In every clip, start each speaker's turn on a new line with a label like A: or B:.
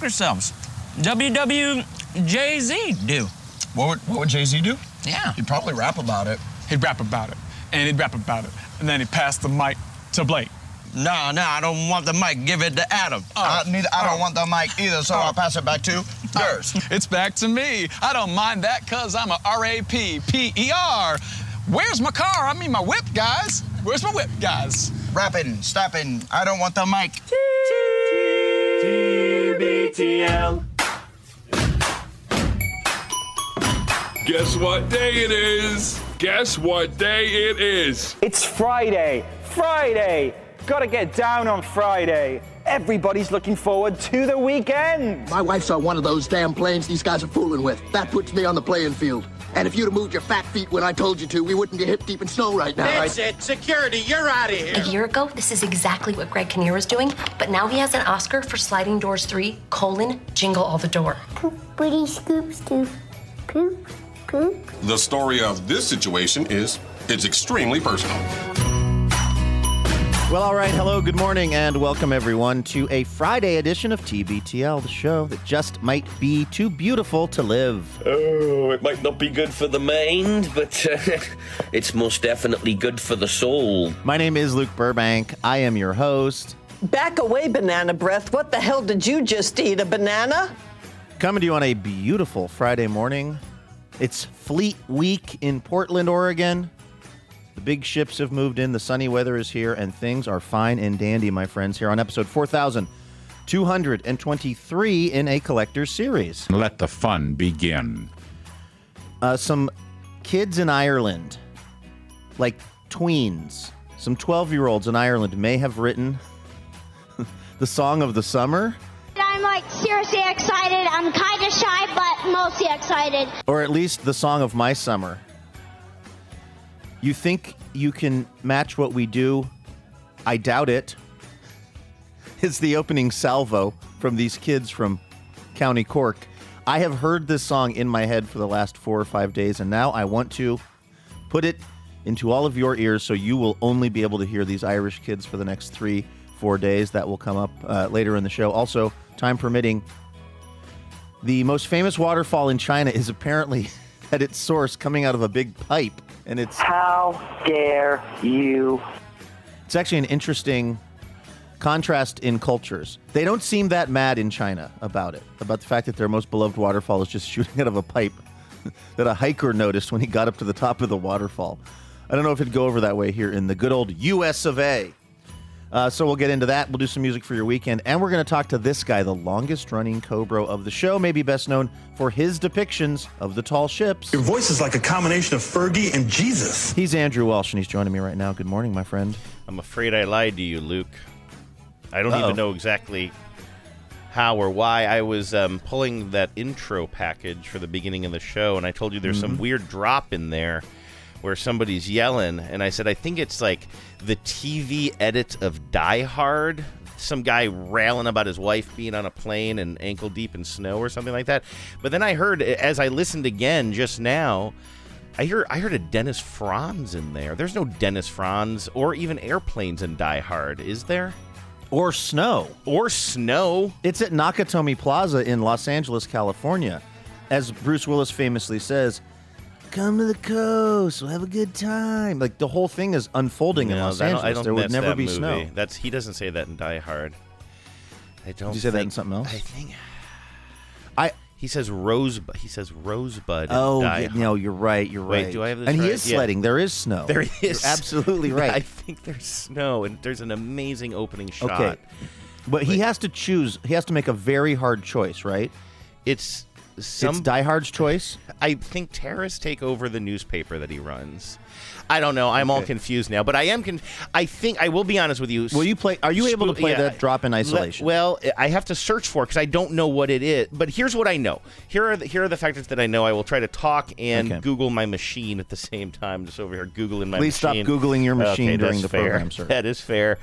A: ask ourselves, WWJZ do?
B: What would, what would Jay Z do?
A: Yeah.
B: He'd probably rap about it.
C: He'd rap about it, and he'd rap about it, and then he'd pass the mic to Blake.
A: No, no, I don't want the mic. Give it to Adam.
B: Uh, neither, I don't want the mic either, so I'll pass it back to yours.
C: It's back to me. I don't mind that because I'm a R-A-P-P-E-R. Where's my car? I mean my whip, guys. Where's my whip, guys?
B: Rapping, stopping. I don't want the mic.
D: TBTL.
E: Guess what day it is? Guess what day it is?
F: It's Friday. Friday. Gotta get down on Friday. Everybody's looking forward to the weekend.
G: My wife's on one of those damn planes these guys are fooling with. That puts me on the playing field. And if you'd have moved your fat feet when I told you to, we wouldn't be hip deep in snow right now.
D: That's it. Security, you're out of here.
H: A year ago, this is exactly what Greg Kinnear was doing, but now he has an Oscar for Sliding Doors 3, colon, Jingle All the Door.
I: Poopity scoop scoop. Poop, poop.
J: The story of this situation is it's extremely personal.
K: Well, all right. Hello, good morning, and welcome everyone to a Friday edition of TBTL, the show that just might be too beautiful to live.
L: Oh, it might not be good for the mind, but uh, it's most definitely good for the soul.
K: My name is Luke Burbank. I am your host.
M: Back away, banana breath. What the hell did you just eat? A banana?
K: Coming to you on a beautiful Friday morning. It's Fleet Week in Portland, Oregon. The big ships have moved in, the sunny weather is here, and things are fine and dandy, my friends, here on episode 4223 in a collector's series.
N: Let the fun begin.
K: Uh, some kids in Ireland, like tweens, some 12 year olds in Ireland may have written the song of the summer,
I: I'm like seriously excited. I'm kind of shy, but mostly excited.
K: or at least the song of my summer. You think you can match what we do? I doubt it. It's the opening salvo from these kids from County Cork. I have heard this song in my head for the last four or five days, and now I want to put it into all of your ears so you will only be able to hear these Irish kids for the next three, four days. That will come up uh, later in the show. Also, time permitting, the most famous waterfall in China is apparently at its source coming out of a big pipe, and it's
M: How dare you?
K: it's actually an interesting contrast in cultures. They don't seem that mad in China about it, about the fact that their most beloved waterfall is just shooting out of a pipe that a hiker noticed when he got up to the top of the waterfall. I don't know if it'd go over that way here in the good old U.S. of A. Uh, so we'll get into that. We'll do some music for your weekend, and we're going to talk to this guy, the longest-running Cobra of the show, maybe best known for his depictions of the tall ships.
O: Your voice is like a combination of Fergie and Jesus.
K: He's Andrew Walsh, and he's joining me right now. Good morning, my friend.
P: I'm afraid I lied to you, Luke. I don't
K: Uh-oh.
P: even know exactly how or why I was um, pulling that intro package for the beginning of the show, and I told you there's some
K: Mhm.
P: weird drop in there where somebody's yelling, and I said I think it's like the TV edit of Die Hard. Some guy railing about his wife being on a plane and ankle deep in snow or something like that. But then I heard, as I listened again just now, I hear I heard a Dennis Franz in there. There's no Dennis Franz or even airplanes in Die Hard, is there?
K: Or snow.
P: Or snow.
K: It's at Nakatomi Plaza in Los Angeles, California. As Bruce Willis famously says, come to the coast, we'll have a good time. Like the whole thing is unfolding in
P: No,
K: Los
P: I don't-
K: Angeles.
P: I don't
K: there would never be
P: movie.
K: snow.
P: That's he doesn't say that in Die Hard. I don't.
K: Did you say that in something else?
P: I think
K: I
P: he says rosebud. He says rosebud.
K: Oh,
P: Die
K: yeah, no, you're right. You're
P: Wait,
K: right.
P: do I have this
K: And he
P: right?
K: is
P: Yeah.
K: sledding. There is snow.
P: There is You're
K: absolutely right.
P: I think there's snow, and there's an amazing opening shot.
K: Okay. But he has to choose. He has to make a very hard choice, right?
P: It's some
K: it's Die Hard's choice.
P: I think terrorists take over the newspaper that he runs. I don't know. I'm all confused now, but I am. Con- I think I will be honest with you.
K: Will you play? Are you able to play
P: yeah,
K: that drop in
P: le-
K: isolation?
P: well, I have to search for because I don't know what it is. But here's what I know. Here are the, here are the factors that I know. I will try to talk and
K: Okay.
P: Google my machine at the same time. Just over here googling my
K: Please stop. Googling your machine
P: Okay,
K: during the
P: fair.
K: program, sir.
P: That is fair.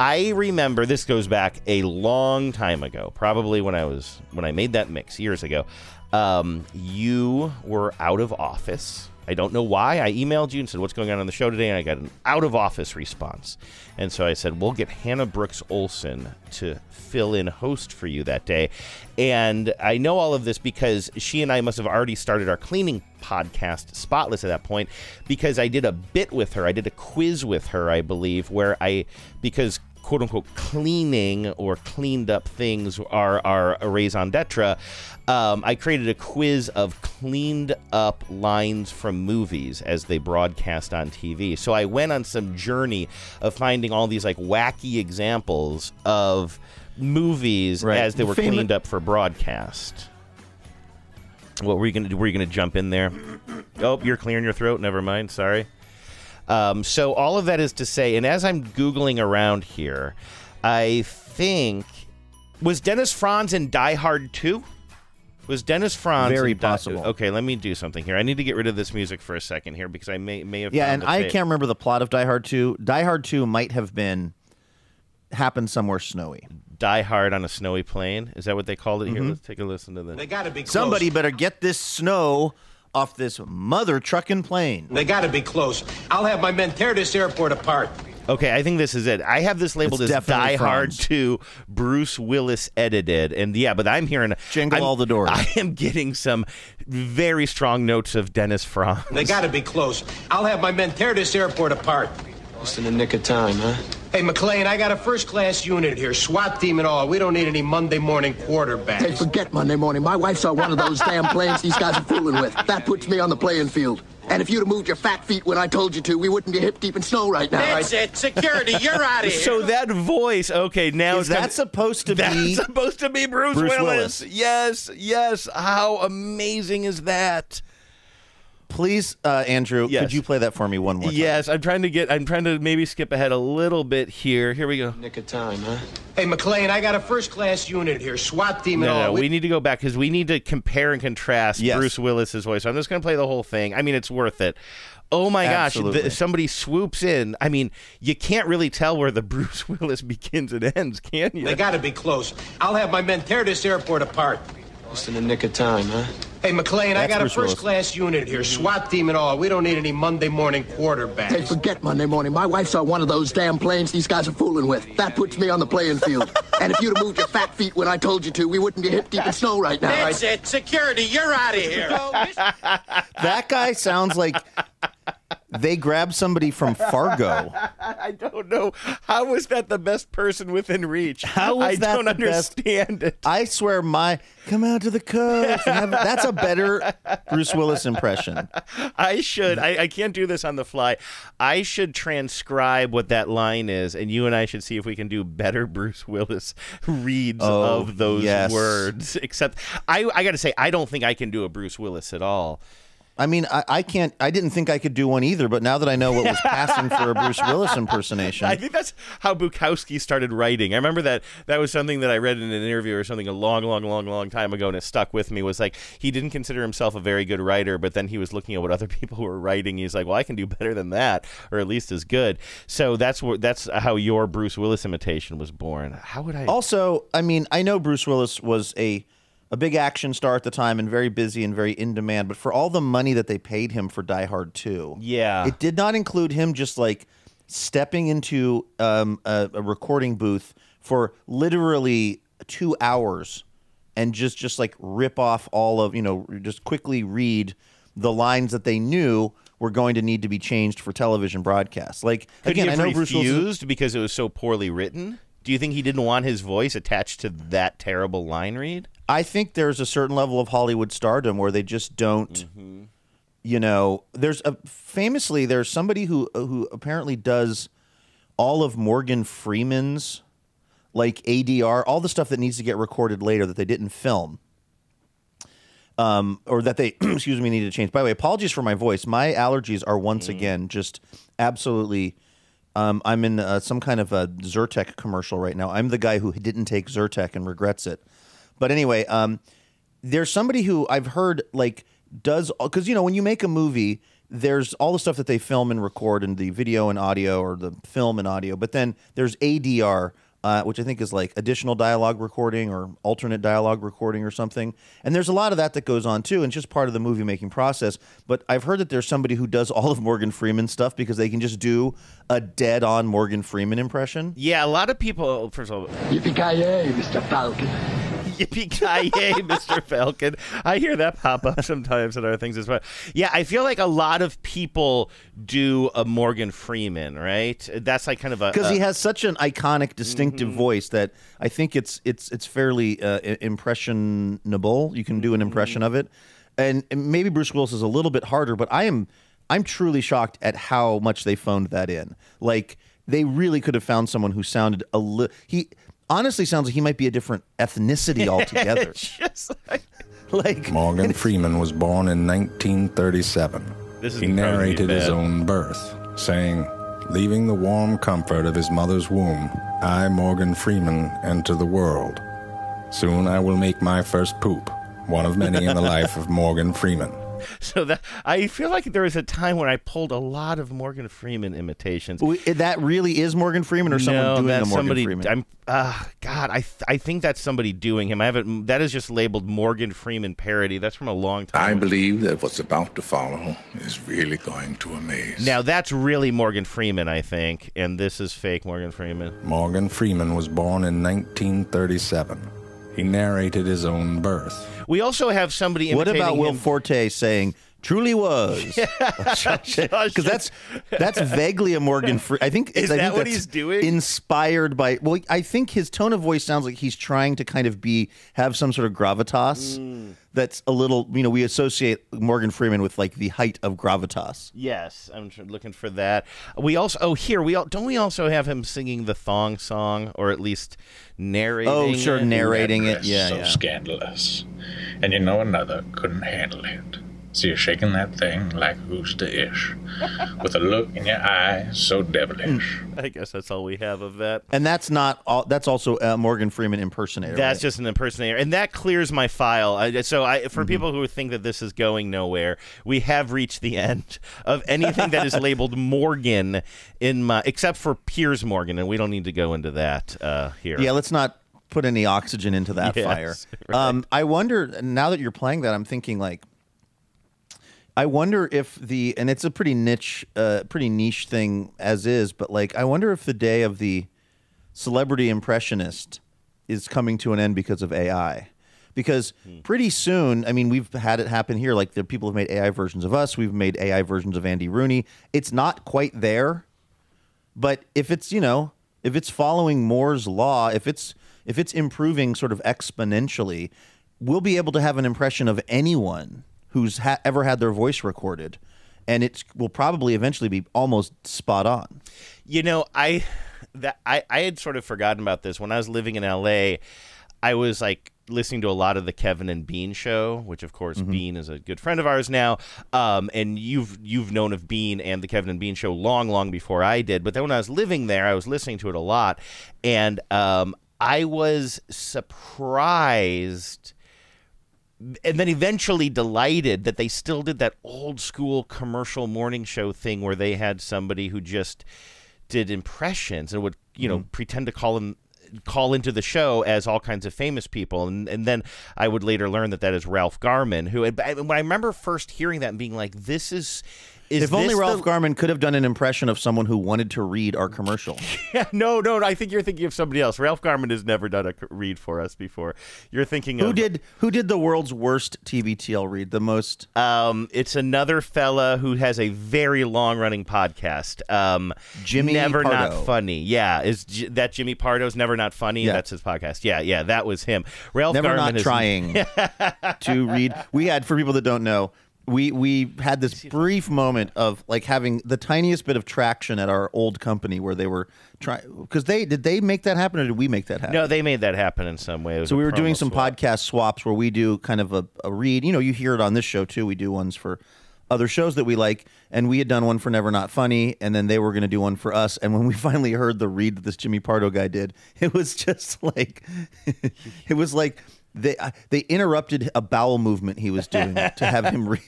P: I remember this goes back a long time ago, probably when I was when I made that mix years ago. Um, you were out of office I don't know why. I emailed you and said, What's going on on the show today? And I got an out of office response. And so I said, We'll get Hannah Brooks Olson to fill in host for you that day. And I know all of this because she and I must have already started our cleaning podcast, Spotless, at that point, because I did a bit with her. I did a quiz with her, I believe, where I, because quote unquote cleaning or cleaned up things are, are a raison d'etre, um, I created a quiz of cleaned up lines from movies as they broadcast on TV. So I went on some journey of finding all these like wacky examples of movies
K: Right.
P: as they were
K: Fami-
P: cleaned up for broadcast. What were you gonna? Do? Were you gonna jump in there? Oh, you're clearing your throat. Never mind. Sorry. Um, so all of that is to say, and as I'm googling around here, I think was Dennis Franz in Die Hard 2? Was Dennis Franz
K: Very
P: in Die-
K: possible.
P: okay, let me do something here. I need to get rid of this music for a second here because I may may have
K: Yeah,
P: found
K: and I
P: tape.
K: can't remember the plot of Die Hard 2. Die Hard 2 might have been happened somewhere snowy.
P: Die Hard on a snowy plane. Is that what they called it here?
K: Mhm.
P: Let's take a listen to this.
D: They gotta be close.
K: Somebody better get this snow off this mother trucking plane.
D: They gotta be close. I'll have my men tear this airport apart.
P: Okay, I think this is it. I have this labeled
K: It's
P: as
K: definitely
P: Die Hard
K: Franz.
P: 2 Bruce Willis edited. And yeah, but I'm hearing
K: Jingle
P: I'm-
K: all the doors.
P: I am getting some very strong notes of Dennis Franz.
D: They gotta be close. I'll have my men tear this airport apart. Just in the nick of time, huh? Hey, McClane, I got a first class unit here, SWAT team and all. We don't need any Monday morning quarterbacks.
G: Hey, forget Monday morning. My wife saw one of those damn planes these guys are fooling with. That puts me on the playing field. And if you'd have moved your fat feet when I told you to, we wouldn't be hip deep in snow right now.
D: That's it. Security, you're out of here.
P: So that voice, okay, now
K: Is
P: it's
K: that supposed to
P: that's
K: be
P: supposed to be Bruce,
K: Bruce
P: Willis.
K: Willis?
P: Yes, yes. How amazing is that?
K: Please, uh, Andrew,
P: Yes.
K: could you play that for me one more time?
P: Yes, I'm trying to get. I'm trying to maybe skip ahead a little bit here. Here we go.
D: Nick of time, huh? Hey, McClane, I got a first class unit here, SWAT team and
P: No,
D: all.
P: no, we need to go back because we need to compare and contrast
K: Yes.
P: Bruce Willis's voice. So I'm just going to play the whole thing. I mean, it's worth it. Oh my gosh!
K: Absolutely.
P: th- somebody swoops in. I mean, you can't really tell where the Bruce Willis begins and ends, can you?
D: They gotta be close. I'll have my men tear this airport apart. Just in the nick of time, huh? Hey, McClane, I got a first class unit here, SWAT team and all. We don't need any Monday morning quarterbacks.
G: Hey, forget Monday morning. My wife saw one of those damn planes these guys are fooling with. That puts me on the playing field. and if you'd have moved your fat feet when I told you to, we wouldn't be hip deep in snow right now.
D: That's it. Security, you're out of here.
K: That guy sounds like they grabbed somebody from Fargo.
P: I don't know. How was that the best person within reach?
K: How was
P: I
K: that
P: don't
K: the best-
P: understand it.
K: I swear, my come out to the coast. have- that's a better Bruce Willis impression.
P: I should. I, I can't do this on the fly. I should transcribe what that line is, and you and I should see if we can do better Bruce Willis reads
K: Oh,
P: of those
K: yes.
P: words. Except, I, I got to say, I don't think I can do a Bruce Willis at all.
K: I mean, I, I can't. I didn't think I could do one either, but now that I know what was passing for a Bruce Willis impersonation,
P: I think that's how Bukowski started writing. I remember that that was something that I read in an interview or something a long, long, long, long time ago, and it stuck with me. Was like he didn't consider himself a very good writer, but then he was looking at what other people were writing. He's like, well, I can do better than that, or at least as good. So that's where that's how your Bruce Willis imitation was born. How would I?
K: Also, I mean, I know Bruce Willis was a a big action star at the time and very busy and very in demand, but for all the money that they paid him for Die Hard 2,
P: Yeah.
K: it did not include him just like stepping into um, a, a recording booth for literally two hours and just just like rip off all of you know just quickly read the lines that they knew were going to need to be changed for television broadcasts. Like
P: Could
K: again,
P: he
K: I know Bruce Willis. is-
P: refused because it was so poorly written? Do you think he didn't want his voice attached to that terrible line read?
K: I think there's a certain level of Hollywood stardom where they just don't.
P: Mm-hmm.
K: You know, there's a famously there's somebody who who apparently does all of Morgan Freeman's like ADR, all the stuff that needs to get recorded later that they didn't film. Um, or that they, excuse me, needed to change. By the way, apologies for my voice. My allergies are once again just absolutely. Um, I'm in uh, some kind of a Zyrtec commercial right now. I'm the guy who didn't take Zyrtec and regrets it. But anyway, um, there's somebody who I've heard like does because you know when you make a movie, there's all the stuff that they film and record and the video and audio or the film and audio, but then there's ADR uh, which I think is like additional dialogue recording or alternate dialogue recording or something. And there's a lot of that that goes on too, and it's just part of the movie making process. But I've heard that there's somebody who does all of Morgan Freeman stuff because they can just do a dead on Morgan Freeman impression.
P: Yeah, a lot of people. First of all,
G: Yippee-ki-yay, Mr. Falcon.
P: Yippee ki yay, Mr. Falcon. I hear that pop up sometimes in other things as well. Yeah, I feel like a lot of people do a Morgan Freeman, right? That's like kind of a
K: because he has such an iconic, distinctive
P: Mm-hmm.
K: voice that I think it's it's it's fairly uh, impressionable. You can do an impression
P: Mm-hmm.
K: of it, and, and maybe Bruce Willis is a little bit harder. But I am I'm truly shocked at how much they phoned that in. Like they really could have found someone who sounded a little. He honestly sounds like he might be a different ethnicity altogether. like
Q: Morgan Freeman was born in 1937.
P: This is
Q: he narrated his own birth, saying, Leaving the warm comfort of his mother's womb, I, Morgan Freeman, enter the world. Soon I will make my first poop, one of many in the life of Morgan Freeman.
P: so that I feel like there was a time when I pulled a lot of Morgan Freeman imitations.
K: That really is Morgan Freeman or someone
P: no,
K: doing
P: that's
K: a Morgan
P: somebody,
K: Freeman?
P: I'm uh, God. I th- I think that's somebody doing him. I haven't. That is just labeled Morgan Freeman parody. That's from a long time.
R: I believe that what's about to follow is really going to amaze.
P: Now that's really Morgan Freeman, I think, and this is fake Morgan Freeman.
Q: Morgan Freeman was born in 1937. He narrated his own birth.
P: We also have somebody.
K: What about Will
P: him-
K: Forte saying "truly was"? Because that's that's vaguely a Morgan. Fre- I think
P: Is
K: I
P: that
K: think
P: what he's doing?
K: Inspired by well, I think his tone of voice sounds like he's trying to kind of be have some sort of gravitas.
P: Hmm.
K: That's a little, you know, we associate Morgan Freeman with like the height of gravitas.
P: Yes, I'm looking for that. We also. Oh, here we all don't we also have him singing the thong song, or at least narrating?
K: Oh, sure,
P: it?
K: narrating it. Yeah,
S: so
K: yeah.
S: scandalous. And you know another couldn't handle it. So you're shaking that thing like who's the ish. With a look in your eye so devilish.
P: I guess that's all we have of that.
K: And that's not all. That's also a Morgan Freeman impersonator.
P: That's
K: right?
P: just an impersonator, and that clears my file. I, so, I, for
K: Mm-hmm.
P: people who think that this is going nowhere, we have reached the end of anything that is labeled Morgan in my, except for Piers Morgan, and we don't need to go into that uh, here.
K: Yeah, let's not put any oxygen into that
P: Yes,
K: fire.
P: right.
K: Um, I wonder now that you're playing that, I'm thinking like, I wonder if the and it's a pretty niche, uh, pretty niche thing as is, but like, I wonder if the day of the celebrity impressionist is coming to an end because of AI. Because pretty soon, I mean, we've had it happen here. Like, the people have made AI versions of us. We've made AI versions of Andy Rooney. It's not quite there, but if it's you know if it's following Moore's law, if it's if it's improving sort of exponentially, we'll be able to have an impression of anyone who's ha- ever had their voice recorded, and it will probably eventually be almost spot on.
P: You know, I that I, I had sort of forgotten about this when I was living in LA. I was like listening to a lot of the Kevin and Bean show, which of course
K: Mm-hmm.
P: Bean is a good friend of ours now. Um, and you've you've known of Bean and the Kevin and Bean show long, long before I did. But then when I was living there, I was listening to it a lot, and um, I was surprised and then eventually delighted that they still did that old school commercial morning show thing where they had somebody who just did impressions and would you know mm-hmm. pretend to call in call into the show as all kinds of famous people. And, and then i would later learn that that is ralph garman who and when i remember first hearing that and being like this is is
K: if only Ralph
P: the-
K: Garman could have done an impression of someone who wanted to read our commercial.
P: Yeah, no, no, I think you're thinking of somebody else. Ralph Garman has never done a read for us before. You're thinking
K: who
P: of
K: did who did the world's worst TBTL read? The most
P: Um, it's another fella who has a very long running podcast. Um,
K: Jimmy
P: Never
K: Pardo.
P: Not Funny. Yeah, is J- that Jimmy Pardo's Never Not Funny?
K: Yeah.
P: That's his podcast. Yeah, yeah, that was him. Ralph
K: never
P: Garman
K: not
P: is-
K: trying to read. We had for people that don't know, we we had this brief moment of like having the tiniest bit of traction at our old company where they were trying because they did they make that happen or did we make that happen?
P: No, they made that happen in some way.
K: So we were doing some
P: swap.
K: podcast swaps where we do kind of a, a read. You know, you hear it on this show too. We do ones for other shows that we like, and we had done one for Never Not Funny, and then they were going to do one for us. And when we finally heard the read that this Jimmy Pardo guy did, it was just like, it was like they uh, they interrupted a bowel movement he was doing to have him read.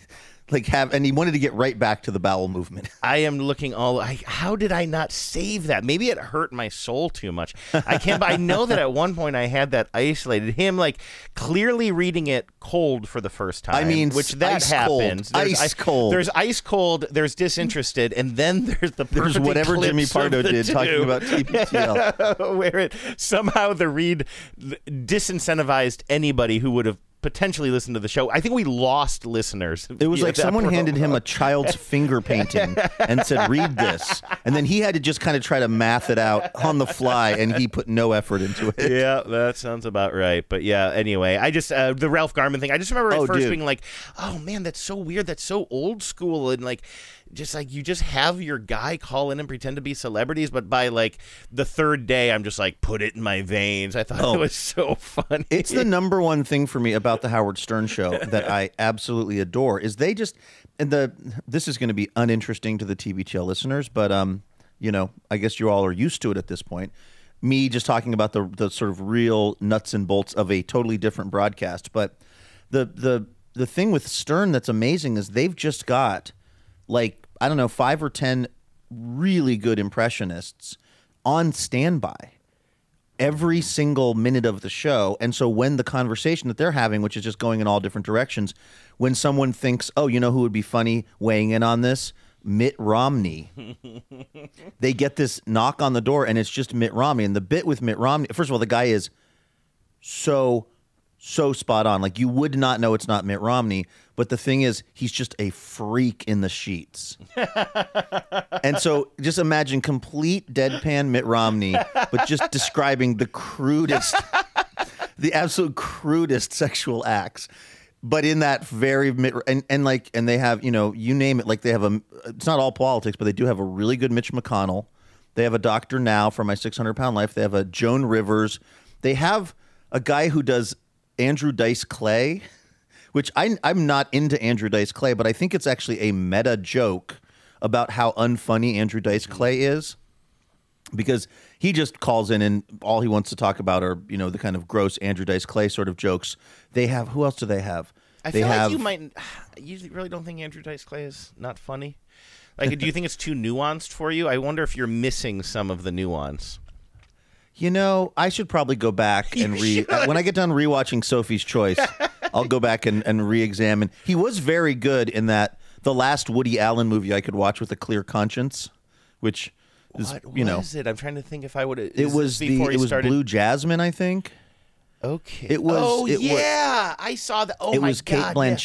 K: Like have, and he wanted to get right back to the bowel movement.
P: I am looking all. I, how did I not save that? Maybe it hurt my soul too much. I can't. but I know that at one point I had that isolated. Him like clearly reading it cold for the first time.
K: I mean,
P: which that
K: ice cold.
P: happens.
K: Ice cold.
P: There's ice cold. There's disinterested, and then there's the
K: There's whatever Jimmy Pardo did talking about TBTL.
P: where it somehow the read disincentivized anybody who would have potentially listen to the show. I think we lost listeners.
K: It was like someone handed him a child's finger painting and said, "Read this," and then he had to just kind of try to math it out on the fly, and he put no effort into it.
P: yeah, that sounds about right. But yeah, anyway, I just uh, the Ralph Garman thing. I just remember at
K: Oh,
P: first
K: dude.
P: being like, "Oh man, that's so weird. That's so old school." And like, just like you just have your guy call in and pretend to be celebrities. But by like the third day, I'm just like, put it in my veins. I thought
K: Oh.
P: it was so funny.
K: It's the number one thing for me about the Howard Stern show that I absolutely adore is they just and the this is going to be uninteresting to the TBTL listeners, but um, you know, I guess you all are used to it at this point. Me just talking about the the sort of real nuts and bolts of a totally different broadcast, but the the the thing with Stern that's amazing is they've just got like I don't know five or ten really good impressionists on standby every single minute of the show. And so when the conversation that they're having, which is just going in all different directions, when someone thinks, oh, you know who would be funny weighing in on this? Mitt Romney. they get this knock on the door and it's just Mitt Romney. And the bit with Mitt Romney, first of all, the guy is so, so spot on. Like you would not know it's not Mitt Romney. But the thing is, he's just a freak in the sheets. and so just imagine complete deadpan Mitt Romney, but just describing the crudest, the absolute crudest sexual acts. But in that very Mitt, and, and like, and they have, you know, you name it, like they have a, it's not all politics, but they do have a really good Mitch McConnell. They have a doctor now for my 600 pound life. They have a Joan Rivers. They have a guy who does Andrew Dice Clay, which I, I'm not into Andrew Dice Clay, but I think it's actually a meta joke about how unfunny Andrew Dice Clay is because he just calls in and all he wants to talk about are you know the kind of gross Andrew Dice Clay sort of jokes. They have who else do they have?
P: I
K: they
P: feel
K: have
P: like you might. You really don't think Andrew Dice Clay is not funny. Like, do you think it's too nuanced for you? I wonder if you're missing some of the nuance.
K: You know, I should probably go back and re uh, when I get done rewatching Sophie's Choice, I'll go back and, and re-examine. He was very good in that the last Woody Allen movie I could watch with a clear conscience, which is
P: What
K: you know
P: was it? I'm trying to think if I would.
K: it was the it was Blue Jasmine, I think.
P: Okay.
K: It was.
P: Oh
K: it
P: yeah, I saw that. Oh
K: it
P: my
K: was Kate
P: God, yeah.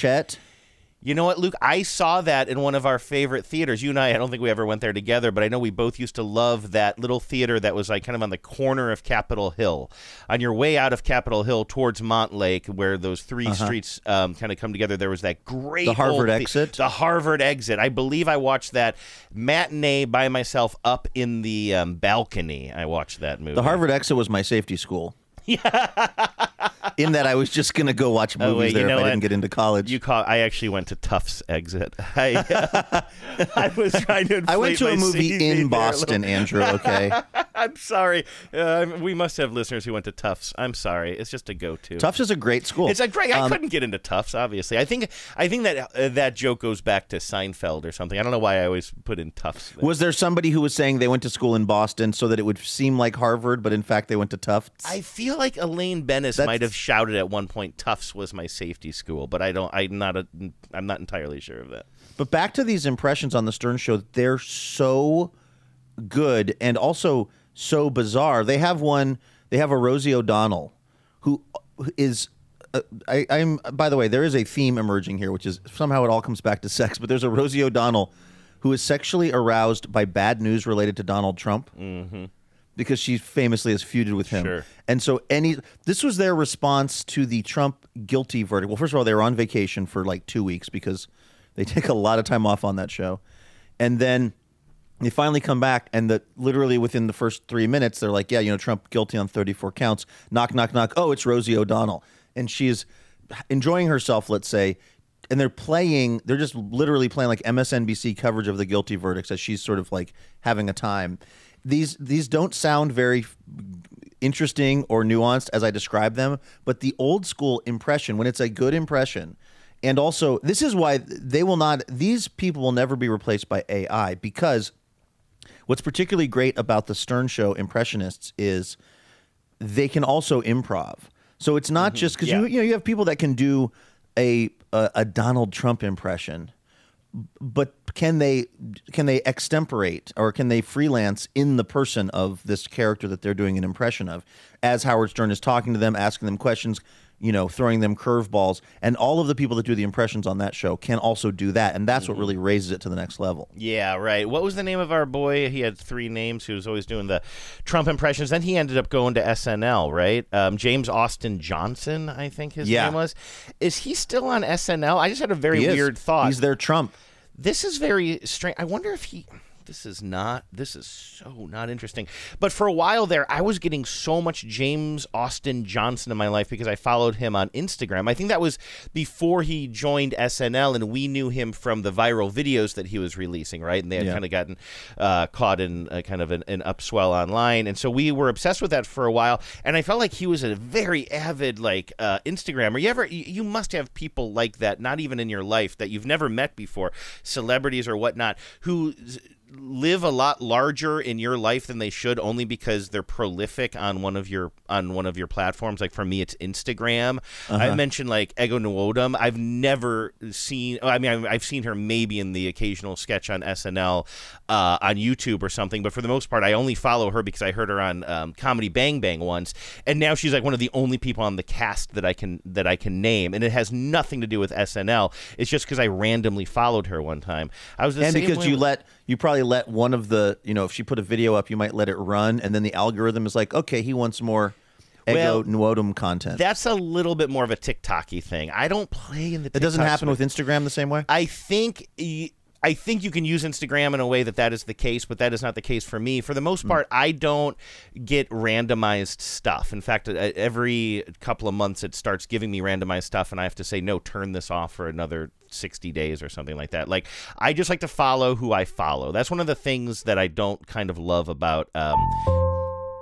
P: You know what, Luke? I saw that in one of our favorite theaters. You and I, I don't think we ever went there together, but I know we both used to love that little theater that was like kind of on the corner of Capitol Hill. On your way out of Capitol Hill towards Montlake, where those 3
K: Uh-huh.
P: streets um, kind of come together, there was that great
K: The Harvard
P: the-
K: exit?
P: the Harvard exit. I believe I watched that matinee by myself up in the um, balcony. I watched that movie.
K: The Harvard exit was my safety school. in that I was just going to go watch movies
P: Oh, wait,
K: there if I
P: what?
K: didn't get into college.
P: You call. I actually went to Tufts exit. I, I was trying to.
K: I went to a movie
P: CV
K: in Boston. Andrew, okay?
P: I'm sorry. Uh, we must have listeners who went to Tufts. I'm sorry. It's just a go-to.
K: Tufts is a great school.
P: It's a great. I
K: Um,
P: couldn't get into Tufts. Obviously, I think. I think that uh, that joke goes back to Seinfeld or something. I don't know why I always put in Tufts.
K: Was there somebody who was saying they went to school in Boston so that it would seem like Harvard, but in fact they went to Tufts?
P: I feel like Elaine Benes
K: That's-
P: might have shouted at one point, "Tufts was my safety school," but I don't. I'm not. A, I'm not entirely sure of that.
K: But back to these impressions on the Stern Show, they're so good and also so bizarre. They have one. They have a Rosie O'Donnell, who is. Uh, I, I'm. By the way, there is a theme emerging here, which is somehow it all comes back to sex. But there's a Rosie O'Donnell who is sexually aroused by bad news related to Donald Trump.
P: Mm-hmm.
K: Because she famously has feuded with him.
P: Sure.
K: And so any this was their response to the Trump guilty verdict. Well, first of all, they were on vacation for like 2 weeks because they take a lot of time off on that show. And then they finally come back and the literally within the first 3 minutes they're like, "Yeah, you know, Trump guilty on 34 counts. Knock knock knock. Oh, it's Rosie O'Donnell." And she's enjoying herself, let's say, and they're playing they're just literally playing like MSNBC coverage of the guilty verdicts as she's sort of like having a time. These these don't sound very interesting or nuanced as I describe them, but the old school impression when it's a good impression And also, this is why they will not, these people will never be replaced by AI because what's particularly great about the Stern Show impressionists is they can also improv. So it's not mm-hmm. just because you, you know, you have people that can do a, a, a Donald Trump impression but can they can they extemporate or can they freelance in the person of this character that they're doing an impression of? As howard stern is talking to them asking them questions you know throwing them curveballs and all of the people that do the impressions on that show can also do that and that's what really raises it to the next level
P: Yeah, right. What was the name of our boy? He had three names. He was always doing the Trump impressions. Then he ended up going to SNL, right? Um, James Austin Johnson, I think his
K: Yeah.
P: name was. Is he still on SNL? I just had a very weird thought.
K: he's their trump
P: This is very strange. I wonder if he. This is not. This is so not interesting. But for a while there, I was getting so much James Austin Johnson in my life because I followed him on Instagram. I think that was before he joined SNL, and we knew him from the viral videos that he was releasing, right? And they had
K: Yeah.
P: kind of gotten uh, caught in a, kind of an, an upswell online, and so we were obsessed with that for a while. And I felt like he was a very avid like uh, Instagrammer. You ever? You, you must have people like that, not even in your life that you've never met before, celebrities or whatnot, who live a lot larger in your life than they should only because they're prolific on one of your on one of your platforms. Like for me it's Instagram. I
K: Uh-huh.
P: mentioned like Ego Nwodum I've never seen I mean I've- I've seen her maybe in the occasional sketch on SNL uh, on YouTube or something but for the most part I only follow her because I heard her on um, Comedy Bang Bang once and now she's like one of the only people on the cast that I can that I can name and it has nothing to do with SNL it's just because I randomly followed her one time. I was
K: and because you
P: with-
K: let you probably let one of the you know if she put a video up you might let it run and then the algorithm is like okay he wants more ego
P: Well,
K: Nwodum content
P: That's a little bit more of a TikToky thing. I don't play in the.
K: it doesn't happen with instagram the same way
P: I think. I think you can use Instagram in a way that that is the case, but that is not the case for me. For the
K: Hmm.
P: most part, I don't get randomized stuff. In fact, uh, every couple of months it starts giving me randomized stuff, and I have to say, no, turn this off for another 60 days or something like that. Like, I just like to follow who I follow. That's one of the things that I don't kind of love about. Um,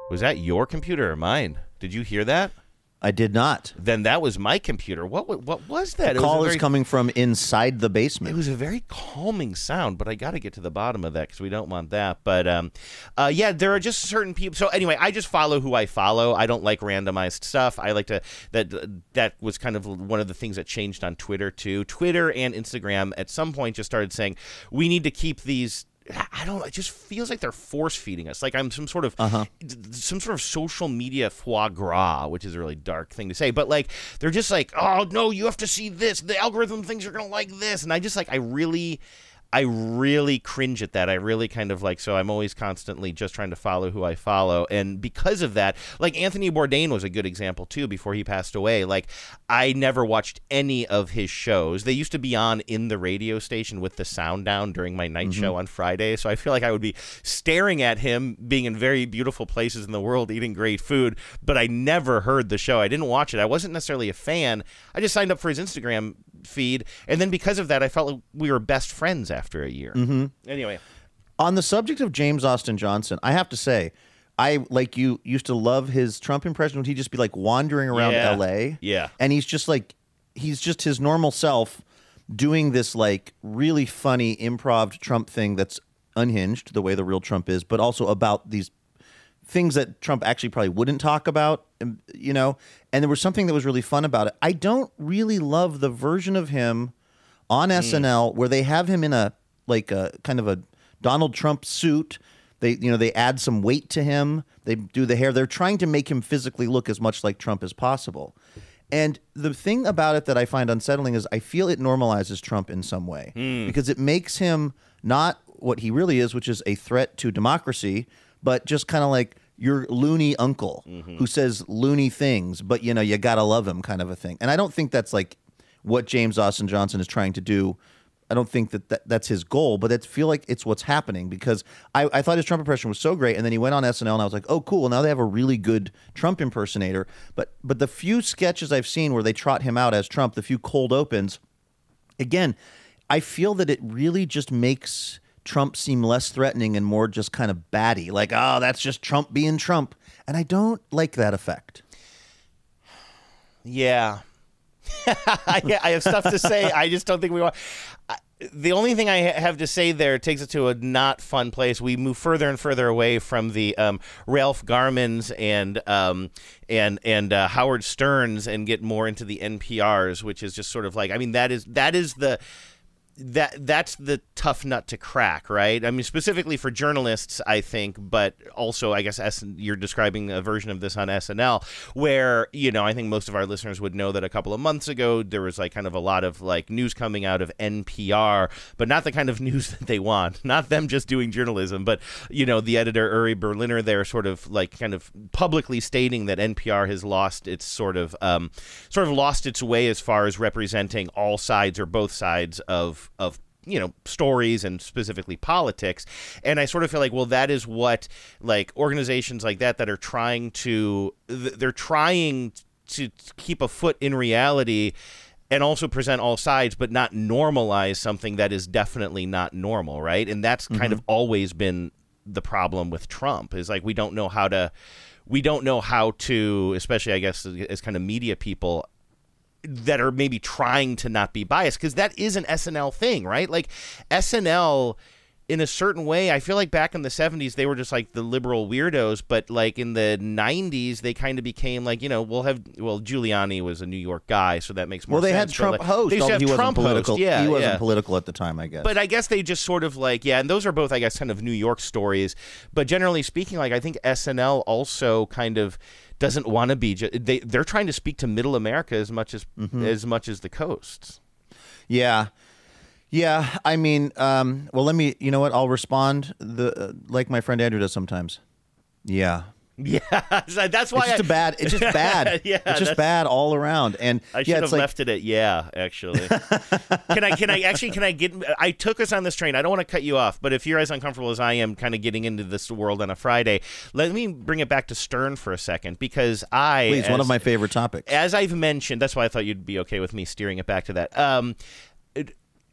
P: was that your computer or mine? Did you hear that?
K: I did not.
P: Then that was my computer. What what was that?
K: the
P: It was
K: call is coming from inside the basement
P: It was a very calming sound, but I got to get to the bottom of that because we don't want that. But um, uh, yeah, there are just certain people. So anyway, I just follow who I follow. I don't like randomized stuff. I like to that that was kind of one of the things that changed on Twitter too. Twitter and Instagram at some point just started saying we need to keep these. I don't. It just feels like they're force feeding us. Like I'm some sort of
K: Uh-huh.
P: some sort of social media foie gras, which is a really dark thing to say. But like they're just like, oh no, you have to see this. The algorithm thinks you're gonna like this, and I just like I really. I really cringe at that. I really kind of like so I'm always constantly just trying to follow who I follow and because of that, like Anthony Bourdain was a good example too before he passed away. Like I never watched any of his shows. They used to be on in the radio station with the sound down during my night
K: Mm-hmm.
P: show on Friday, so I feel like I would be staring at him being in very beautiful places in the world eating great food, but I never heard the show. I didn't watch it. I wasn't necessarily a fan. I just signed up for his Instagram feed and then because of that I felt like we were best friends after a year.
K: Mm-hmm.
P: Anyway,
K: On the subject of James Austin Johnson, I have to say, I like you used to love his Trump impression when he'd just be like wandering around
P: Yeah.
K: LA.
P: Yeah.
K: And he's just like he's just his normal self doing this like really funny improv Trump thing that's unhinged the way the real Trump is, but also about these things that Trump actually probably wouldn't talk about, um, you know. And there was something that was really fun about it. I don't really love the version of him on SNL where they have him in a like a kind of a Donald Trump suit. They you know they add some weight to him. They do the hair. They're trying to make him physically look as much like Trump as possible. And the thing about it that I find unsettling is I feel it normalizes Trump in some way because it makes him not what he really is, which is a threat to democracy, but just kind of like your loony uncle mm-hmm. who says loony things, but you know, you gotta love him kind of a thing. And I don't think that's like what James Austin Johnson is trying to do. I don't think that, that that's his goal, but I feel like it's what's happening because I, I thought his Trump impression was so great, and then he went on SNL, and I was like, oh, cool. Now they have a really good Trump impersonator. But but the few sketches I've seen where they trot him out as Trump, the few cold opens, again, I feel that it really just makes Trump seem less threatening and more just kind of batty. Like, oh, that's just Trump being Trump. And I don't like that effect.
P: Yeah. I, have stuff to say. I just don't think we want. The only thing I have to say there takes it to a not fun place. We move further and further away from the um, Ralph Garmans and um, and and uh, Howard Sterns and get more into the NPRs, which is just sort of like I mean that is that is the that that's the tough nut to crack, right? I mean, specifically for journalists, I think, but also, I guess S- you're describing a version of this on SNL, where you know, I think most of our listeners would know that a couple of months ago there was like kind of a lot of like news coming out of NPR, but not the kind of news that they want, not them just doing journalism, but you know, the editor Uri Berliner there, sort of like kind of publicly stating that NPR has lost its sort of um, sort of lost its way as far as representing all sides or both sides of of you know stories and specifically politics. And i sort of feel like well that is what like organizations like that that are trying to they're trying to keep a foot in reality and also present all sides but not normalize something that is definitely not normal right? And that's kind mm-hmm. of always been the problem with trump is like we don't know how to we don't know how to especially i guess as kind of media people that are maybe trying to not be biased because that is an SNL thing, right? Like SNL in a certain way, I feel like back in the 70s they were just like the liberal weirdos, but like in the 90s they kind of became like, you know, we'll have well Giuliani was a New York guy, so that makes more sense.
K: Well, they had Trump
P: like,
K: host.
P: They used have
K: he
P: Trump
K: wasn't political.
P: host. Yeah,
K: he wasn't
P: yeah.
K: political at the time, I guess.
P: But I guess they just sort of like yeah, and those are both I guess kind of New York stories. But generally speaking, like I think SNL also kind of doesn't want to be. They they're trying to speak to Middle America as much as
K: Mhm.
P: as much as the coasts.
K: Yeah. Yeah, I mean, um, well, let me. You know what? I'll respond the uh, like my friend Andrew does sometimes. Yeah,
P: Yeah, that's why
K: it's just
P: I-
K: bad. It's just bad.
P: yeah,
K: it's just bad all around. And
P: I should
K: yeah,
P: have
K: it's like
P: left it at yeah. Actually, can I? Can I actually? Can I get? I took us on this train. I don't want to cut you off, but if you're as uncomfortable as I am, kind of getting into this world on a Friday, let me bring it back to Stern for a second because I,
K: please, one of my favorite topics.
P: as I've mentioned, that's why I thought you'd be okay with me steering it back to that. Um,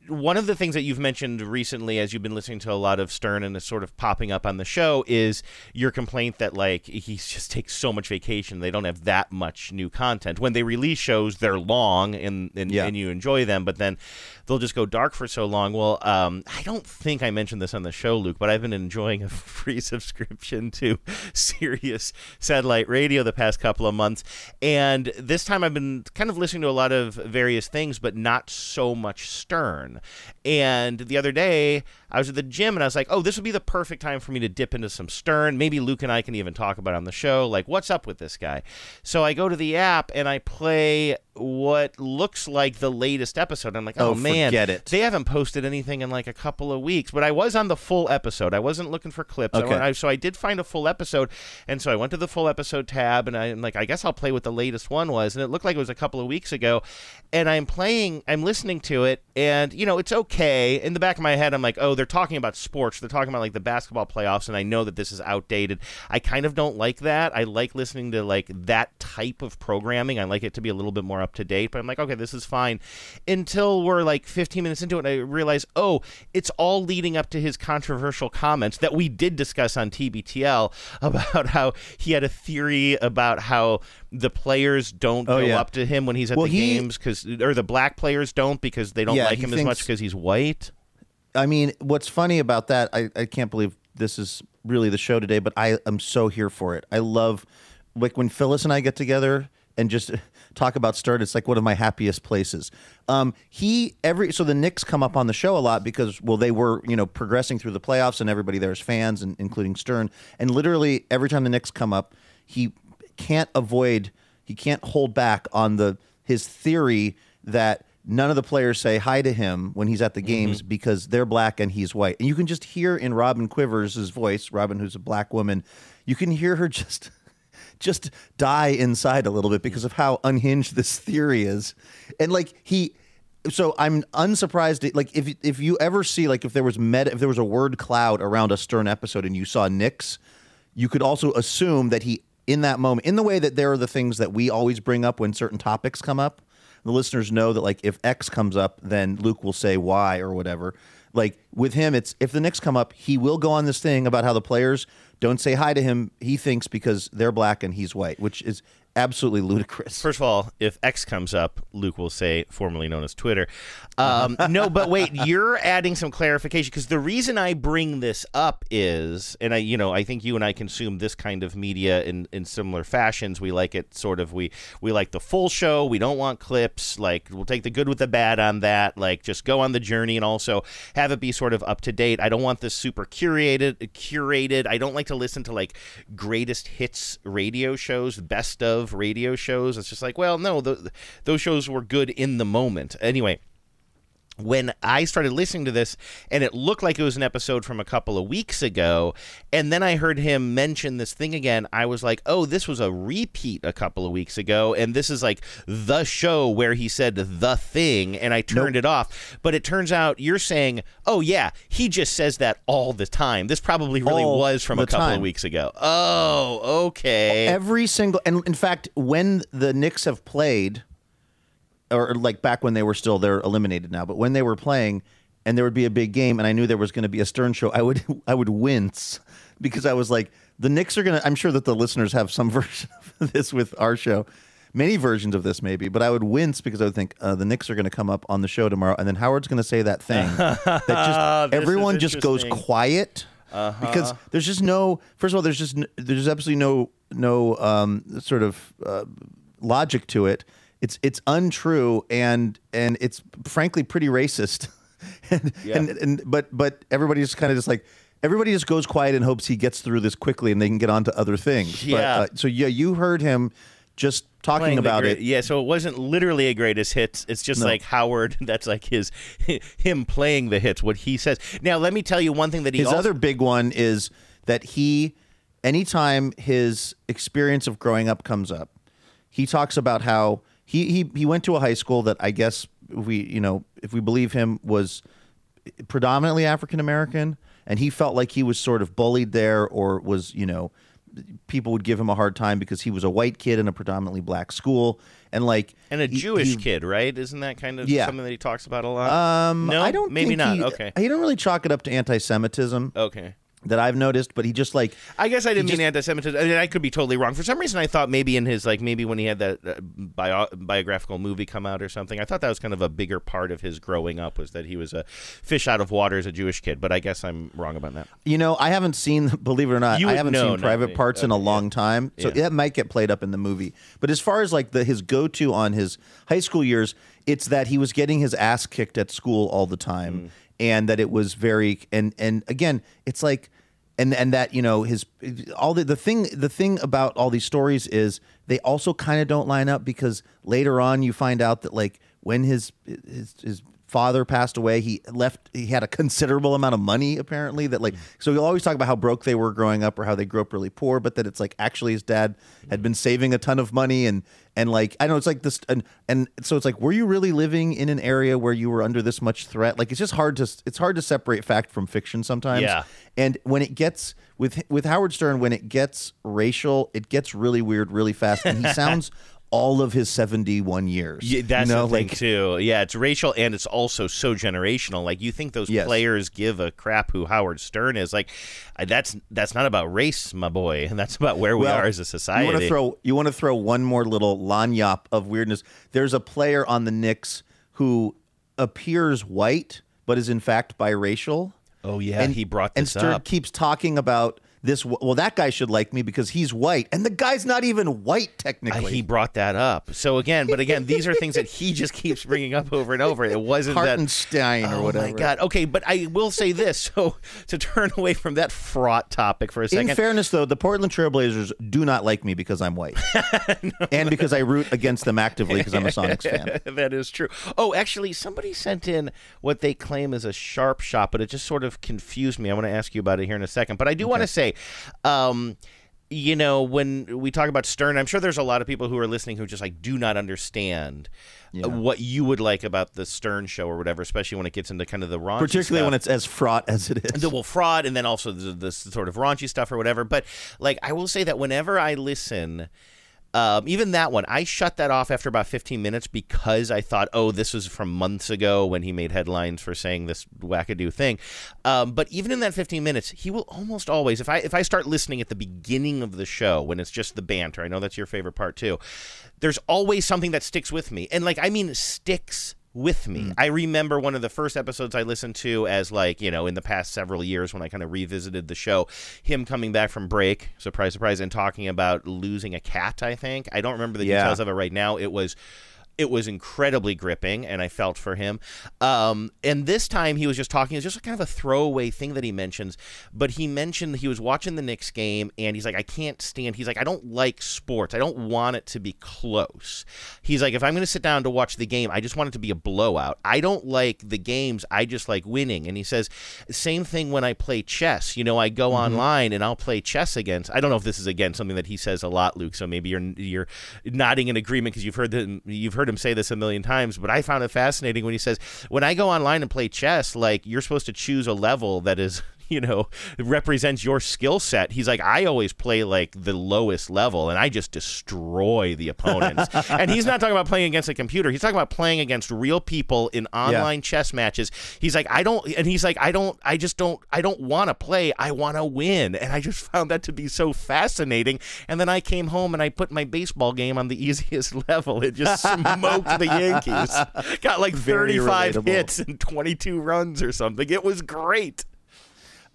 P: one of the things that you've mentioned recently, as you've been listening to a lot of Stern and it's sort of popping up on the show, is your complaint that like he just takes so much vacation, they don't have that much new content. When they release shows, they're long and and,
K: Yeah.
P: and you enjoy them, but then they'll just go dark for so long. Well, um, I don't think I mentioned this on the show, Luke, but I've been enjoying a free subscription to Sirius satellite radio the past couple of months, and this time I've been kind of listening to a lot of various things, but not so much Stern. And the other day, I was at the gym and I was like, oh, this would be the perfect time for me to dip into some Stern. Maybe Luke and I can even talk about it on the show. Like, what's up with this guy? So I go to the app and I play what looks like the latest episode. I'm like, oh,
K: Oh,
P: man,
K: forget it.
P: they haven't posted anything in like a couple of weeks. But I was on the full episode. I wasn't looking for clips. I
K: Okay.
P: went- I- so I did find a full episode. And so I went to the full episode tab and I'm like, I guess I'll play what the latest one was. And it looked like it was a couple of weeks ago. And I'm playing, I'm listening to it. And, you know, it's okay. In the back of my head, I'm like, oh, they're talking about sports. They're talking about like the basketball playoffs. And I know that this is outdated. I kind of don't like that. I like listening to like that type of programming. I like it to be a little bit more up to date. But I'm like, okay, this is fine. Until we're like 15 minutes into it, and I realize, oh, it's all leading up to his controversial comments that we did discuss on TBTL about how he had a theory about how the players don't
K: Oh,
P: go
K: yeah.
P: up to him when he's at
K: Well,
P: the
K: he-
P: games because, or the black players don't because they don't
K: Yeah,
P: like him as much because he's white.
K: I mean, what's funny about that, I, I can't believe this is really the show today, but I am so here for it. I love, like, when Phyllis and I get together and just talk about Stern, it's like one of my happiest places. Um, he, every, so the Knicks come up on the show a lot because, well, they were, you know, progressing through the playoffs and everybody there is fans, and including Stern. And literally every time the Knicks come up, he can't avoid, he can't hold back on the, his theory that none of the players say hi to him when he's at the mm-hmm. games because they're black and he's white. And you can just hear in Robin Quivers' voice, Robin, who's a black woman, you can hear her just just die inside a little bit because of how unhinged this theory is. And like he so I'm unsurprised like if if you ever see like if there was meta if there was a word cloud around a Stern episode and you saw Knicks, you could also assume that he in that moment in the way that there are the things that we always bring up when certain topics come up the listeners know that like if X comes up, then Luke will say Y or whatever. Like with him, it's if the Knicks come up, he will go on this thing about how the players don't say hi to him. He thinks because they're black and he's white, which is absolutely ludicrous.
P: First of all, if X comes up, Luke will say, formerly known as Twitter. Um, no, but wait, you're adding some clarification because the reason I bring this up is, and I, you know, I think you and I consume this kind of media in, in similar fashions. We like it sort of, we we like the full show. We don't want clips. Like we'll take the good with the bad on that. Like just go on the journey and also have it be sort of up to date. I don't want this super curated. Curated. I don't like to listen to like greatest hits radio shows, best of radio shows. It's just like, well, no, the, those shows were good in the moment. Anyway, when I started listening to this, and it looked like it was an episode from a couple of weeks ago, and then I heard him mention this thing again, I was like, oh, this was a repeat a couple of weeks ago, and this is like the show where he said the thing, and I turned it off. But it turns out you're saying, oh, yeah, he just says that all the time. This probably really
K: All
P: was from a couple
K: time.
P: of weeks ago. Oh, okay.
K: Every single, and in fact, when the Knicks have played, or like back when they were still, they're eliminated now, but when they were playing, and there would be a big game, and I knew there was going to be a Stern show, I would I would wince because I was like, the Knicks are going to. I'm sure that the listeners have some version of this with our show. Many versions of this, maybe, but I would wince because I would think uh, the Knicks are going to come up on the show tomorrow, and then Howard's going to say that thing that just everyone just goes quiet
P: Uh-huh.
K: because there's just no first of all there's just there's absolutely no no um, sort of uh, logic to it it's it's untrue and and it's frankly pretty racist and,
P: Yeah.
K: and and but but everybody just kind of just like everybody just goes quiet and hopes he gets through this quickly and they can get on to other things But,
P: Yeah.
K: uh, so yeah you heard him just talking about
P: great-
K: it
P: Yeah, so it wasn't literally a greatest hits. It's just
K: No.
P: like Howard. That's like his him playing the hits. What he says. Now, let me tell you one thing that he
K: his
P: also,
K: other big one is that he anytime his experience of growing up comes up he talks about how he he, he went to a high school that i guess if we you know if we believe him was predominantly african american and he felt like he was sort of bullied there or was you know people would give him a hard time because he was a white kid in a predominantly black school and like
P: and a
K: he-
P: Jewish
K: he-
P: kid, right? Isn't that kind of
K: Yeah.
P: something that he talks about a lot?
K: um,
P: no,
K: I don't.
P: maybe not.
K: He,
P: okay,
K: he don't really chalk it up to anti-Semitism.
P: Okay.
K: That I've noticed, but he just like
P: I guess I didn't mean anti-Semitism. I, mean, I could be totally wrong. For some reason, I thought maybe in his like maybe when he had that uh, bio- biographical movie come out or something, I thought that was kind of a bigger part of his growing up was that he was a fish out of water as a Jewish kid. But I guess I'm wrong about that.
K: You know, I haven't seen, believe it or not,
P: You
K: I haven't
P: know,
K: seen Private
P: me.
K: Parts in a long time, so
P: Yeah.
K: that might get played up in the movie. But as far as like the his go to on his high school years, it's that he was getting his ass kicked at school all the time,
P: Mm.
K: and that it was very and and again, it's like. And, and that you know his all the, the thing the thing about all these stories is they also kind of don't line up because later on you find out that like when his his, his father passed away he left he had a considerable amount of money apparently that like mm. so he'll always talk about how broke they were growing up or how they grew up really poor but that it's like actually his dad mm. had been saving a ton of money and and like i know it's like this and and so it's like were you really living in an area where you were under this much threat? Like it's just hard to it's hard to separate fact from fiction sometimes.
P: Yeah.
K: and when it gets with with howard stern when it gets racial it gets really weird really fast and he sounds all of his 71 years
P: Yeah, that's
K: you know
P: the thing
K: like
P: too. Yeah, it's racial and it's also so generational. Like you think those
K: Yes.
P: players give a crap who Howard Stern is? Like that's that's not about race, my boy. And that's about where we
K: Well,
P: are as a society.
K: You want to throw you want to throw one more little lagniappe of weirdness. There's a player on the Knicks who appears white but is in fact biracial.
P: Oh yeah, and he brought this and
K: Stern
P: up.
K: keeps talking about this. Well, that guy should like me because he's white, and the guy's not even white
P: Uh,
K: technically.
P: he brought that up. So again, but again, these are things that he just keeps bringing up over and over. It wasn't that
K: Hartenstein or
P: oh
K: whatever.
P: my god. Okay, but I will say this. So to turn away from that fraught topic for a second.
K: In fairness, though, the Portland Trailblazers do not like me because I'm white, and because I root against them actively because I'm a Sonics fan.
P: that is true. Oh, actually, somebody sent in what they claim is a sharp shot, but it just sort of confused me. I want to ask you about it here in a second. But I do want to say, um, you know, when we talk about Stern, I'm sure there's a lot of people who are listening who just like do not understand uh, what you would like about the Stern show or whatever, especially when it gets into kind of the raunchy
K: Particularly when it's as fraught as it is.
P: the well fraud and then also the, the sort of raunchy stuff or whatever. But like i will say that whenever i listen Um, even that one, I shut that off after about 15 minutes because I thought, oh, this was from months ago when he made headlines for saying this wackadoo thing. Um, but even in that 15 minutes, he will almost always, if I if I start listening at the beginning of the show when it's just the banter, I know that's your favorite part too. There's always something that sticks with me, and like I mean, sticks with me. Mm. I remember one of the first episodes I listened to as like, you know, in the past several years when I kind of revisited the show, him coming back from break, surprise surprise and talking about losing a cat, I think. I don't remember the
K: Yeah.
P: details of it right now. It was it was incredibly gripping and I felt for him. Um, and this time he was just talking, it was just kind of a throwaway thing that he mentions, but he mentioned he was watching the Knicks game and he's like, I can't stand, he's like, I don't like sports. I don't want it to be close. He's like, if I'm going to sit down to watch the game, I just want it to be a blowout. I don't like the games. I just like winning. And he says, same thing when I play chess. You know, I go online and I'll play chess against, I don't know if this is again something that he says a lot, Luke. So maybe you're, you're nodding in agreement because you've heard that you've heard him say this a million times, but I found it fascinating when he says, "When I go online and play chess, like you're supposed to choose a level that is." You know, represents your skill set. He's like, I always play like the lowest level and I just destroy the opponents. and he's not talking about playing against a computer. He's talking about playing against real people in online chess matches. He's like, I don't, and he's like, I don't, I just don't, I don't want to play. I want to win. And I just found that to be so fascinating. And then I came home and I put my baseball game on the easiest level. It just smoked the Yankees. Got like
K: Very
P: 35
K: relatable.
P: hits and 22 runs or something. It was great.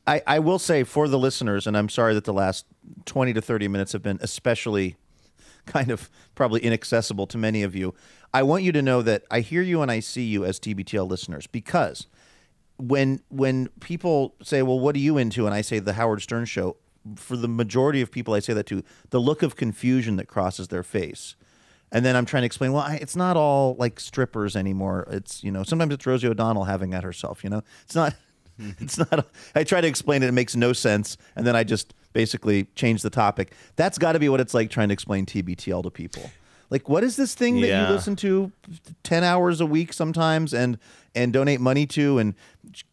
K: I, I will say for the listeners, and I'm sorry that the last 20 to 30 minutes have been especially kind of probably inaccessible to many of you. I want you to know that I hear you and I see you as TBTL listeners because when when people say, "Well, what are you into?" and I say the Howard Stern show, for the majority of people I say that to, the look of confusion that crosses their face. And then I'm trying to explain, well, I, it's not all like strippers anymore. It's, you know, sometimes it's Rosie O'Donnell having at herself, you know? It's not it's not I try to explain it it makes no sense and then I just basically change the topic. That's got to be what it's like trying to explain TBTL to people. Like what is this thing that
P: Yeah.
K: you listen to 10 hours a week sometimes and and donate money to and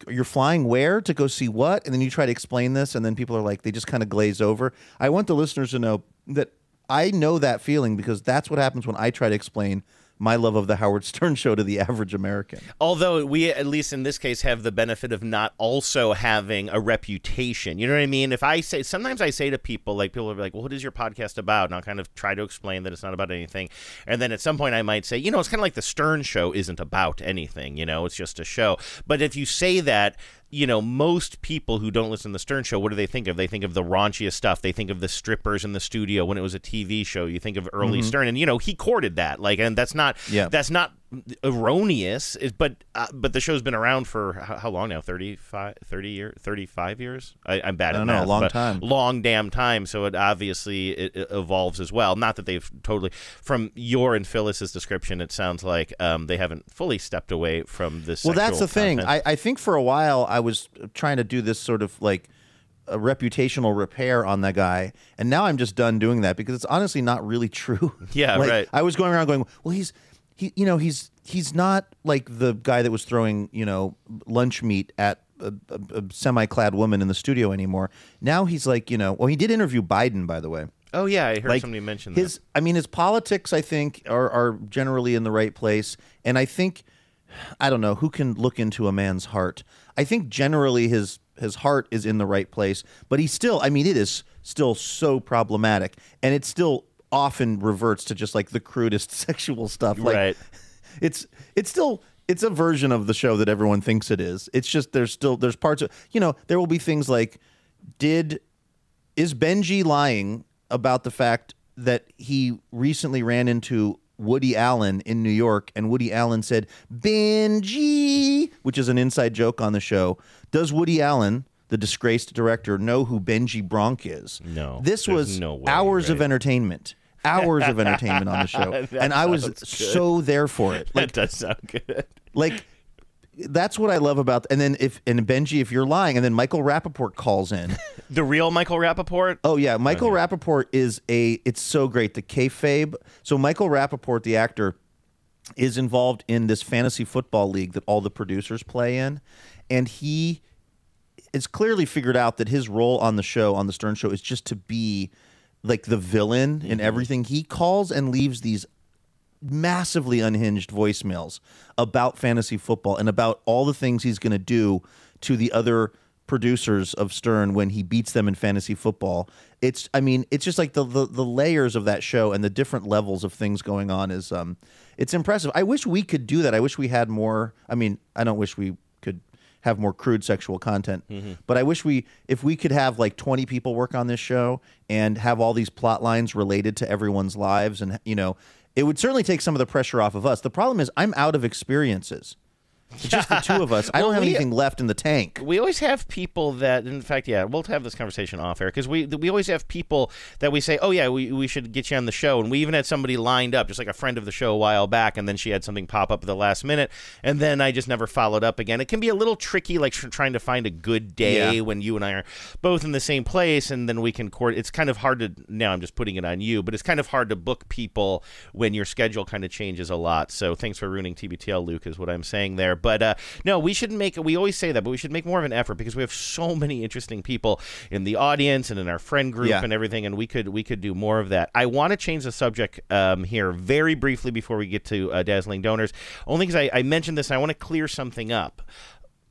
K: you're flying where to go see what and then you try to explain this and then people are like they just kind of glaze over. I want the listeners to know that I know that feeling because that's what happens when I try to explain my love of the Howard Stern show to the average American.
P: Although we, at least in this case, have the benefit of not also having a reputation. You know what I mean? If I say, sometimes I say to people, like, people are like, well, what is your podcast about? And I'll kind of try to explain that it's not about anything. And then at some point I might say, you know, it's kind of like the Stern show isn't about anything, you know, it's just a show. But if you say that, you know, most people who don't listen to the Stern Show, what do they think of? They think of the raunchiest stuff. They think of the strippers in the studio when it was a TV show. You think of early
K: Mhm.
P: Stern, and you know he courted that. Like, and that's not
K: Yeah.
P: that's not erroneous. But uh, but the show's been around for how, how long now? 35, 30 years, thirty five years. I, I'm bad
K: I
P: at
K: know, a
P: math,
K: long time.
P: long damn time. So it obviously it, it evolves as well. Not that they've totally from your and Phyllis's description, it sounds like um, they haven't fully stepped away from this.
K: Well, that's the thing. I, I think for a while I was trying to do this sort of like a reputational repair on that guy, and now I'm just done doing that because it's honestly not really true.
P: Yeah,
K: Like,
P: right.
K: I was going around going, well, he's he, you know, he's he's not like the guy that was throwing you know lunch meat at. A, a, a semi-clad woman in the studio anymore. Now he's like, you know, well, he did interview Biden, by the way.
P: Oh yeah, I heard
K: Like,
P: somebody mention
K: his I mean his politics I think are are generally in the right place and I think I don't know who can look into a man's heart. I think generally his his heart is in the right place, but he still I mean it is still so problematic and it's still often reverts to just like the crudest sexual stuff like
P: Right.
K: it's it's still it's a version of the show that everyone thinks it is. It's just there's still there's parts of you know there will be things like did is Benji lying about the fact that he recently ran into Woody Allen in New York and Woody Allen said Benji, which is an inside joke on the show. Does Woody Allen, the disgraced director, know who Benji Bronk is?
P: No,
K: This was
P: no way,
K: hours of entertainment. Hours of entertainment on the show. And I was
P: good.
K: so there for it.
P: that does sound good.
K: Like that's what I love about and then if and Benji, if you're lying, and then Michael Rapaport calls in.
P: The real Michael Rapaport?
K: Oh yeah, Michael Rapaport is a. It's so great. The kayfabe. So Michael Rapaport, the actor, is involved in this fantasy football league that all the producers play in, and he is clearly figured out that his role on the show, on the Stern Show, is just to be like the villain in everything. He calls and leaves these massively unhinged voicemails about fantasy football and about all the things he's going to do to the other producers of Stern when he beats them in fantasy football. It's I mean, it's just like the the, the layers of that show and the different levels of things going on is um it's impressive. I wish we could do that. I wish we had more I mean, I don't wish we have more crude sexual content. Mm-hmm. But I wish we, if we could have like 20 people work on this show and have all these plot lines related to everyone's lives, and you know, it would certainly take some of the pressure off of us. The problem is, I'm out of experiences. It's just the two of us. I don't
P: Well,
K: have
P: we-
K: anything left in the tank.
P: We always have people that, in fact, yeah, we'll have this conversation off air because we we always have people that we say, oh yeah, we, we should get you on the show, and we even had somebody lined up, just like a friend of the show a while back, and then she had something pop up at the last minute, and then I just never followed up again. It can be a little tricky, like trying to find a good day
K: Yeah.
P: when you and I are both in the same place, and then we can court. It's kind of hard to now. I'm just putting it on you, but it's kind of hard to book people when your schedule kind of changes a lot. So thanks for ruining TBTL, Luke, is what I'm saying there. But uh, no, we should make. We always say that, but we should make more of an effort because we have so many interesting people in the audience and in our friend group
K: Yeah.
P: and everything, and we could we could do more of that. I want to change the subject um, here very briefly before we get to uh, dazzling donors, only because I, I mentioned this and I want to clear something up.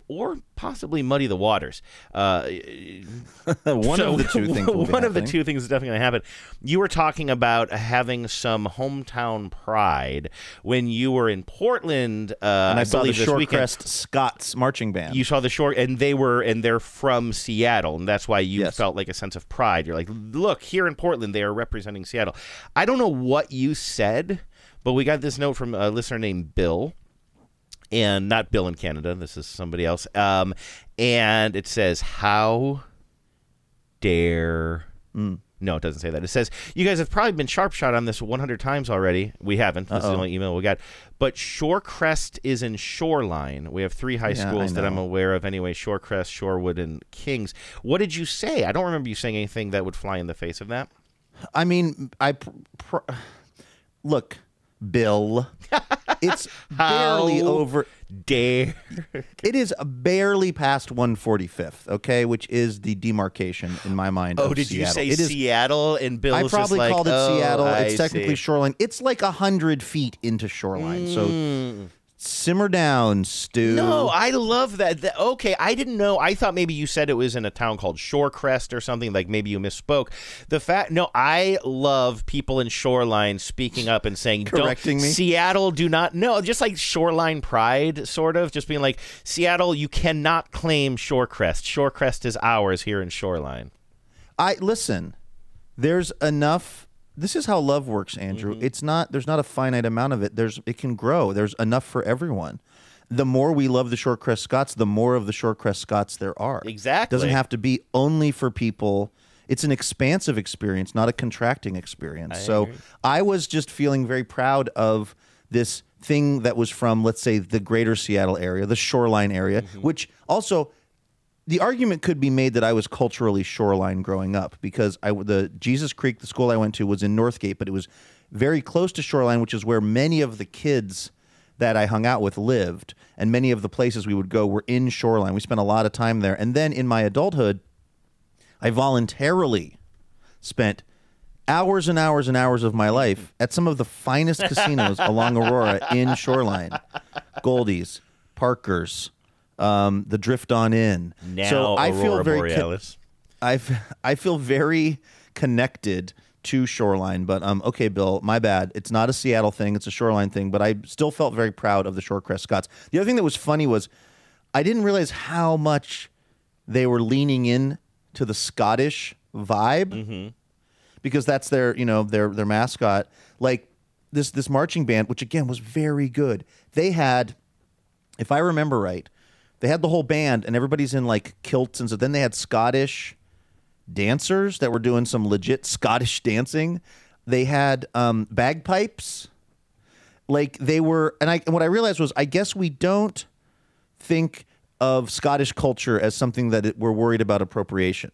P: Or possibly muddy the waters. Uh,
K: One
P: so-
K: of the two things.
P: one of the two things is definitely going to happen. You were talking about having some hometown pride when you were in Portland. Uh,
K: And I, saw the. Shorecrest Scots marching band.
P: You saw the shore, and they were, and they're from Seattle, and that's why you felt like a sense of pride. You're like, look, here in Portland, they are representing Seattle. I don't know what you said, but we got this note from a listener named Bill and not Bill in Canada. This is somebody else. Um, and it says, "How dare." No, it doesn't say that. It says you guys have probably been sharp shot on this 100 times already. We haven't. This is the only email we got. But Shorecrest is in Shoreline. We have three high
K: Yeah,
P: schools that I'm aware of anyway: Shorecrest, Shorewood, and Kings. What did you say? I don't remember you saying anything that would fly in the face of that.
K: I mean, I pr- pr- look, Bill. It's barely over.
P: Dare.
K: It is barely past 145th, okay, which is the demarcation in my mind.
P: Oh, did you say
K: It is-
P: Seattle? And Bill
K: I probably
P: like,
K: called it
P: "Oh,
K: Seattle.
P: I
K: it's technically
P: see."
K: shoreline. It's like a hundred feet into shoreline.
P: Mm.
K: So simmer down, Stu.
P: No, I love that. That- Okay, I didn't know. I thought maybe you said it was in a town called Shorecrest or something. Like maybe you misspoke. The fact, no, I love people in Shoreline speaking up and saying, "Don't-
K: Correcting me?
P: Seattle, do not." No, just like Shoreline pride, sort of. Just being like, Seattle, you cannot claim Shorecrest. Shorecrest is ours here in Shoreline.
K: I listen. There's enough. This is how love works, Andrew.
P: Mm-hmm.
K: It's not. There's not a finite amount of it. There's. It can grow. There's enough for everyone. The more we love the Shorecrest Scots, the more of the Shorecrest Scots there are.
P: Exactly.
K: Doesn't have to be only for people. It's an expansive experience, not a contracting experience.
P: I
K: so
P: agree.
K: I was just feeling very proud of this thing that was from, let's say, the greater Seattle area, the shoreline area,
P: Mm-hmm.
K: which also the argument could be made that I was culturally shoreline growing up because I the Jesus Creek, the school I went to, was in Northgate, but it was very close to shoreline, which is where many of the kids that I hung out with lived, and many of the places we would go were in shoreline. We spent a lot of time there, and then in my adulthood, I voluntarily spent hours and hours and hours of my life at some of the finest casinos along Aurora in Shoreline, Goldie's, Parker's, um, the Drift On Inn.
P: Now
K: so I feel very
P: Borealis.
K: I I feel very connected to Shoreline, but um, okay, Bill, my bad. It's not a Seattle thing; it's a Shoreline thing. But I still felt very proud of the Shorecrest Scots. The other thing that was funny was I didn't realize how much they were leaning in to the Scottish vibe because that's their you know their their mascot. Like this this marching band, which again was very good. They had, if I remember right, they had the whole band and everybody's in like kilts and so then they had Scottish dancers that were doing some legit Scottish dancing. They had um, bagpipes. Like they were, and I and what I realized was, I guess we don't think of Scottish culture as something that it, we're worried about appropriation.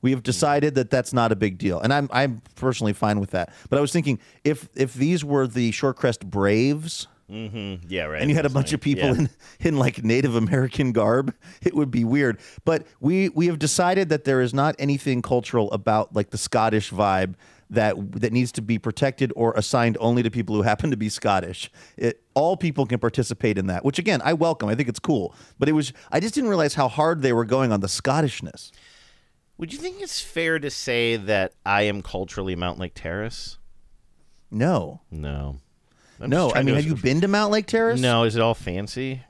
K: We have decided that that's not a big deal, and I'm I'm personally fine with that. But I was thinking if if these were the Shorecrest Braves,
P: Mm-hmm. Yeah, right.
K: and you had a bunch of people
P: Yeah.
K: in, in like Native American garb, it would be weird. But we we have decided that there is not anything cultural about like the Scottish vibe that that needs to be protected or assigned only to people who happen to be Scottish. It, all people can participate in that, which again I welcome. I think it's cool. But it was I just didn't realize how hard they were going on the Scottishness.
P: Would you think it's fair to say that I am culturally Mountlake Terrace?
K: No,
P: No. I'm
K: no. I mean, have you been to Mountlake Terrace?
P: No, is it all fancy?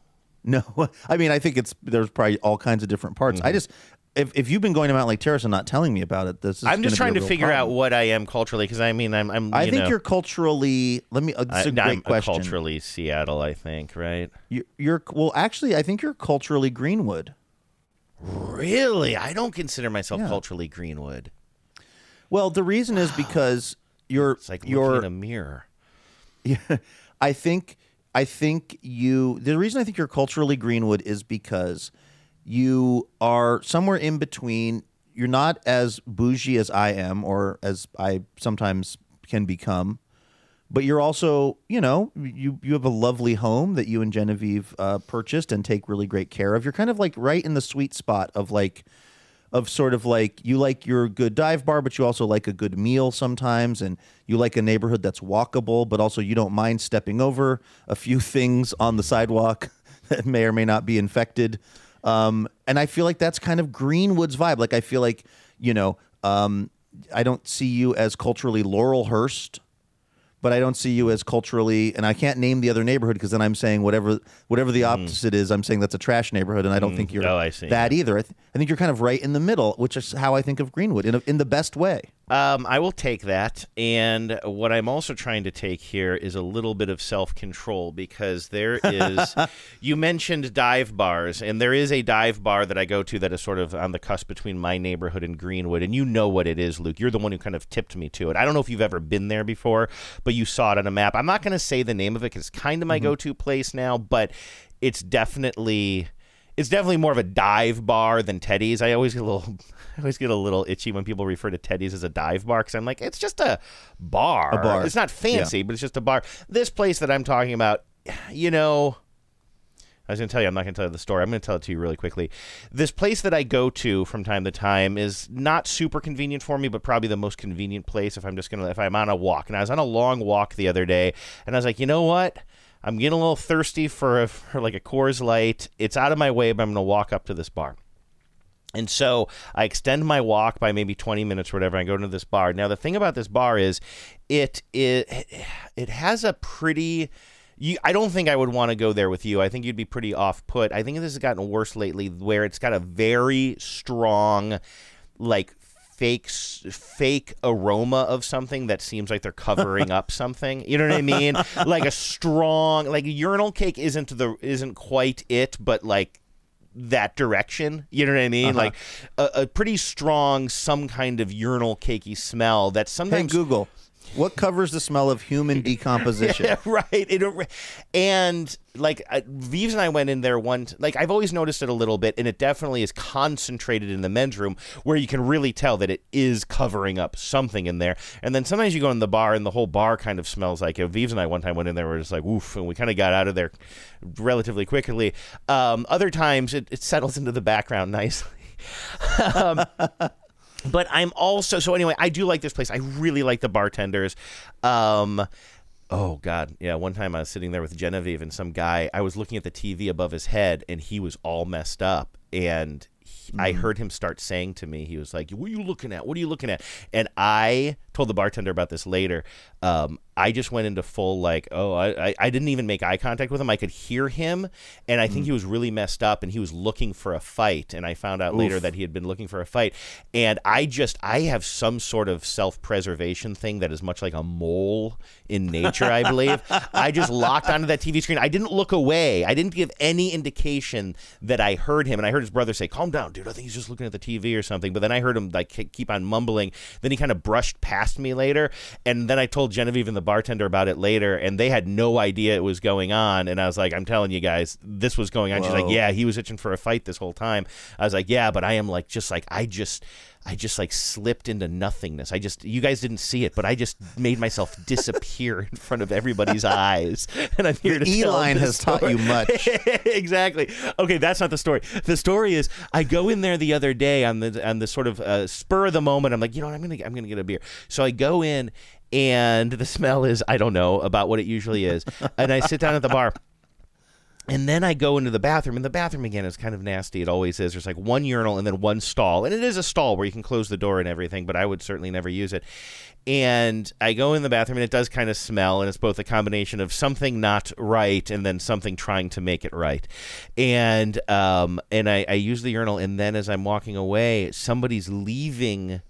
K: No, I mean I think it's there's probably all kinds of different parts. I just if, if you've been going to Mountlake Terrace and not telling me about it, this is
P: I'm just trying
K: be a
P: to figure out what I am culturally because I mean I'm I'm.
K: I think
P: know,
K: you're culturally. Let me. Uh, this is a
P: I,
K: great
P: I'm
K: question.
P: culturally Seattle. I think right.
K: You, you're well. Actually, I think you're culturally Greenwood.
P: Really, I don't consider myself
K: Yeah.
P: culturally Greenwood.
K: Well, the reason is because you're.
P: It's like
K: you're,
P: in a mirror.
K: Yeah, I think I think you. The reason I think you're culturally Greenwood is because you are somewhere in between. You're not as bougie as I am, or as I sometimes can become, but you're also, you know, you you have a lovely home that you and Genevieve uh, purchased and take really great care of. You're kind of like right in the sweet spot of like of sort of like you like your good dive bar, but you also like a good meal sometimes, and you like a neighborhood that's walkable, but also you don't mind stepping over a few things on the sidewalk that may or may not be infected. Um, and I feel like that's kind of Greenwood's vibe. Like I feel like you know, um, I don't see you as culturally Laurelhurst but I don't see you as culturally, and I can't name the other neighborhood because then I'm saying whatever whatever the opposite is, I'm saying that's a trash neighborhood, and I don't
P: Mm.
K: think you're
P: Oh,
K: that either. I, th- I think you're kind of right in the middle, which is how I think of Greenwood in a, in the best way.
P: Um, I will take that. And what I'm also trying to take here is a little bit of self control because there is, you mentioned dive bars, and there is a dive bar that I go to that is sort of on the cusp between my neighborhood and Greenwood. And you know what it is, Luke. You're the one who kind of tipped me to it. I don't know if you've ever been there before, but you saw it on a map. I'm not going to say the name of it because it's kind of my
K: Mm-hmm.
P: go to place now, but it's definitely. It's definitely more of a dive bar than Teddy's. I always get a little, I always get a little itchy when people refer to Teddy's as a dive bar because I'm like, it's just a bar.
K: A bar.
P: It's not fancy, but it's just a bar. This place that I'm talking about, you know, I was going to tell you, I'm not going to tell you the story. I'm going to tell it to you really quickly. This place that I go to from time to time is not super convenient for me, but probably the most convenient place if I'm just going to, if I'm on a walk. And I was on a long walk the other day, and I was like, you know what? I'm getting a little thirsty for, a, for like a Coors Light. It's out of my way, but I'm going to walk up to this bar. And so I extend my walk by maybe 20 minutes or whatever. I go to this bar. Now the thing about this bar is it it it has a pretty you, I don't think I would want to go there with you. I think you'd be pretty off put. I think this has gotten worse lately where it's got a very strong like fake fake aroma of something that seems like they're covering up something. You know what I mean? like a strong like urinal cake isn't the isn't quite it, but like that direction. You know what I mean?
K: Uh-huh.
P: Like a, a pretty strong, some kind of urinal cakey smell that sometimes Hey.
K: Google, what covers the smell of human decomposition?
P: Yeah, right. It, and like uh, Vives and I went in there one. Like I've always noticed it a little bit, and it definitely is concentrated in the men's room where you can really tell that it is covering up something in there. And then sometimes you go in the bar, and the whole bar kind of smells like it. Vives and I one time went in there, we were just like, "Oof," and we kind of got out of there relatively quickly. Um, other times it, it settles into the background nicely. um, but I'm also so anyway. I do like this place. I really like the bartenders. Um, oh God, yeah. One time I was sitting there with Genevieve and some guy. I was looking at the TV above his head, and he was all messed up. And he, I heard him start saying to me, he was like, "What are you looking at? What are you looking at?" And I told the bartender about this later. Um, I just went into full like, oh, I, I, I didn't even make eye contact with him. I could hear him, and I think he was really messed up, and he was looking for a fight. And I found out later that he had been looking for a fight. And I just, I have some sort of self-preservation thing that is much like a mole in nature. I believe. I just locked onto that TV screen. I didn't look away. I didn't give any indication that I heard him. And I heard his brother say, "Calm down, dude. I think he's just looking at the TV or something." But then I heard him like keep on mumbling. Then he kind of brushed past me later, and then I told Genevieve and the bartender about it later, and they had no idea it was going on. And I was like, "I'm telling you guys, this was going on." She's like, "Yeah, he was itching for a fight this whole time." I was like, "Yeah, but I am like just like I just." I just like slipped into nothingness. I just you guys didn't see it, but I just made myself disappear in front of everybody's eyes. And I'm here
K: The
P: to
K: E-line has taught you much.
P: exactly. Okay, that's not the story. The story is I go in there the other day on the on the sort of uh, spur of the moment. I'm like, you know what? I'm gonna I'm gonna get a beer. So I go in, and the smell is I don't know about what it usually is, and I sit down at the bar. And then I go into the bathroom, and the bathroom again is kind of nasty. It always is. There's like one urinal and then one stall, and it is a stall where you can close the door and everything. But I would certainly never use it. And I go in the bathroom, and it does kind of smell, and it's both a combination of something not right and then something trying to make it right. And um, and I, I use the urinal, and then as I'm walking away, somebody's leaving.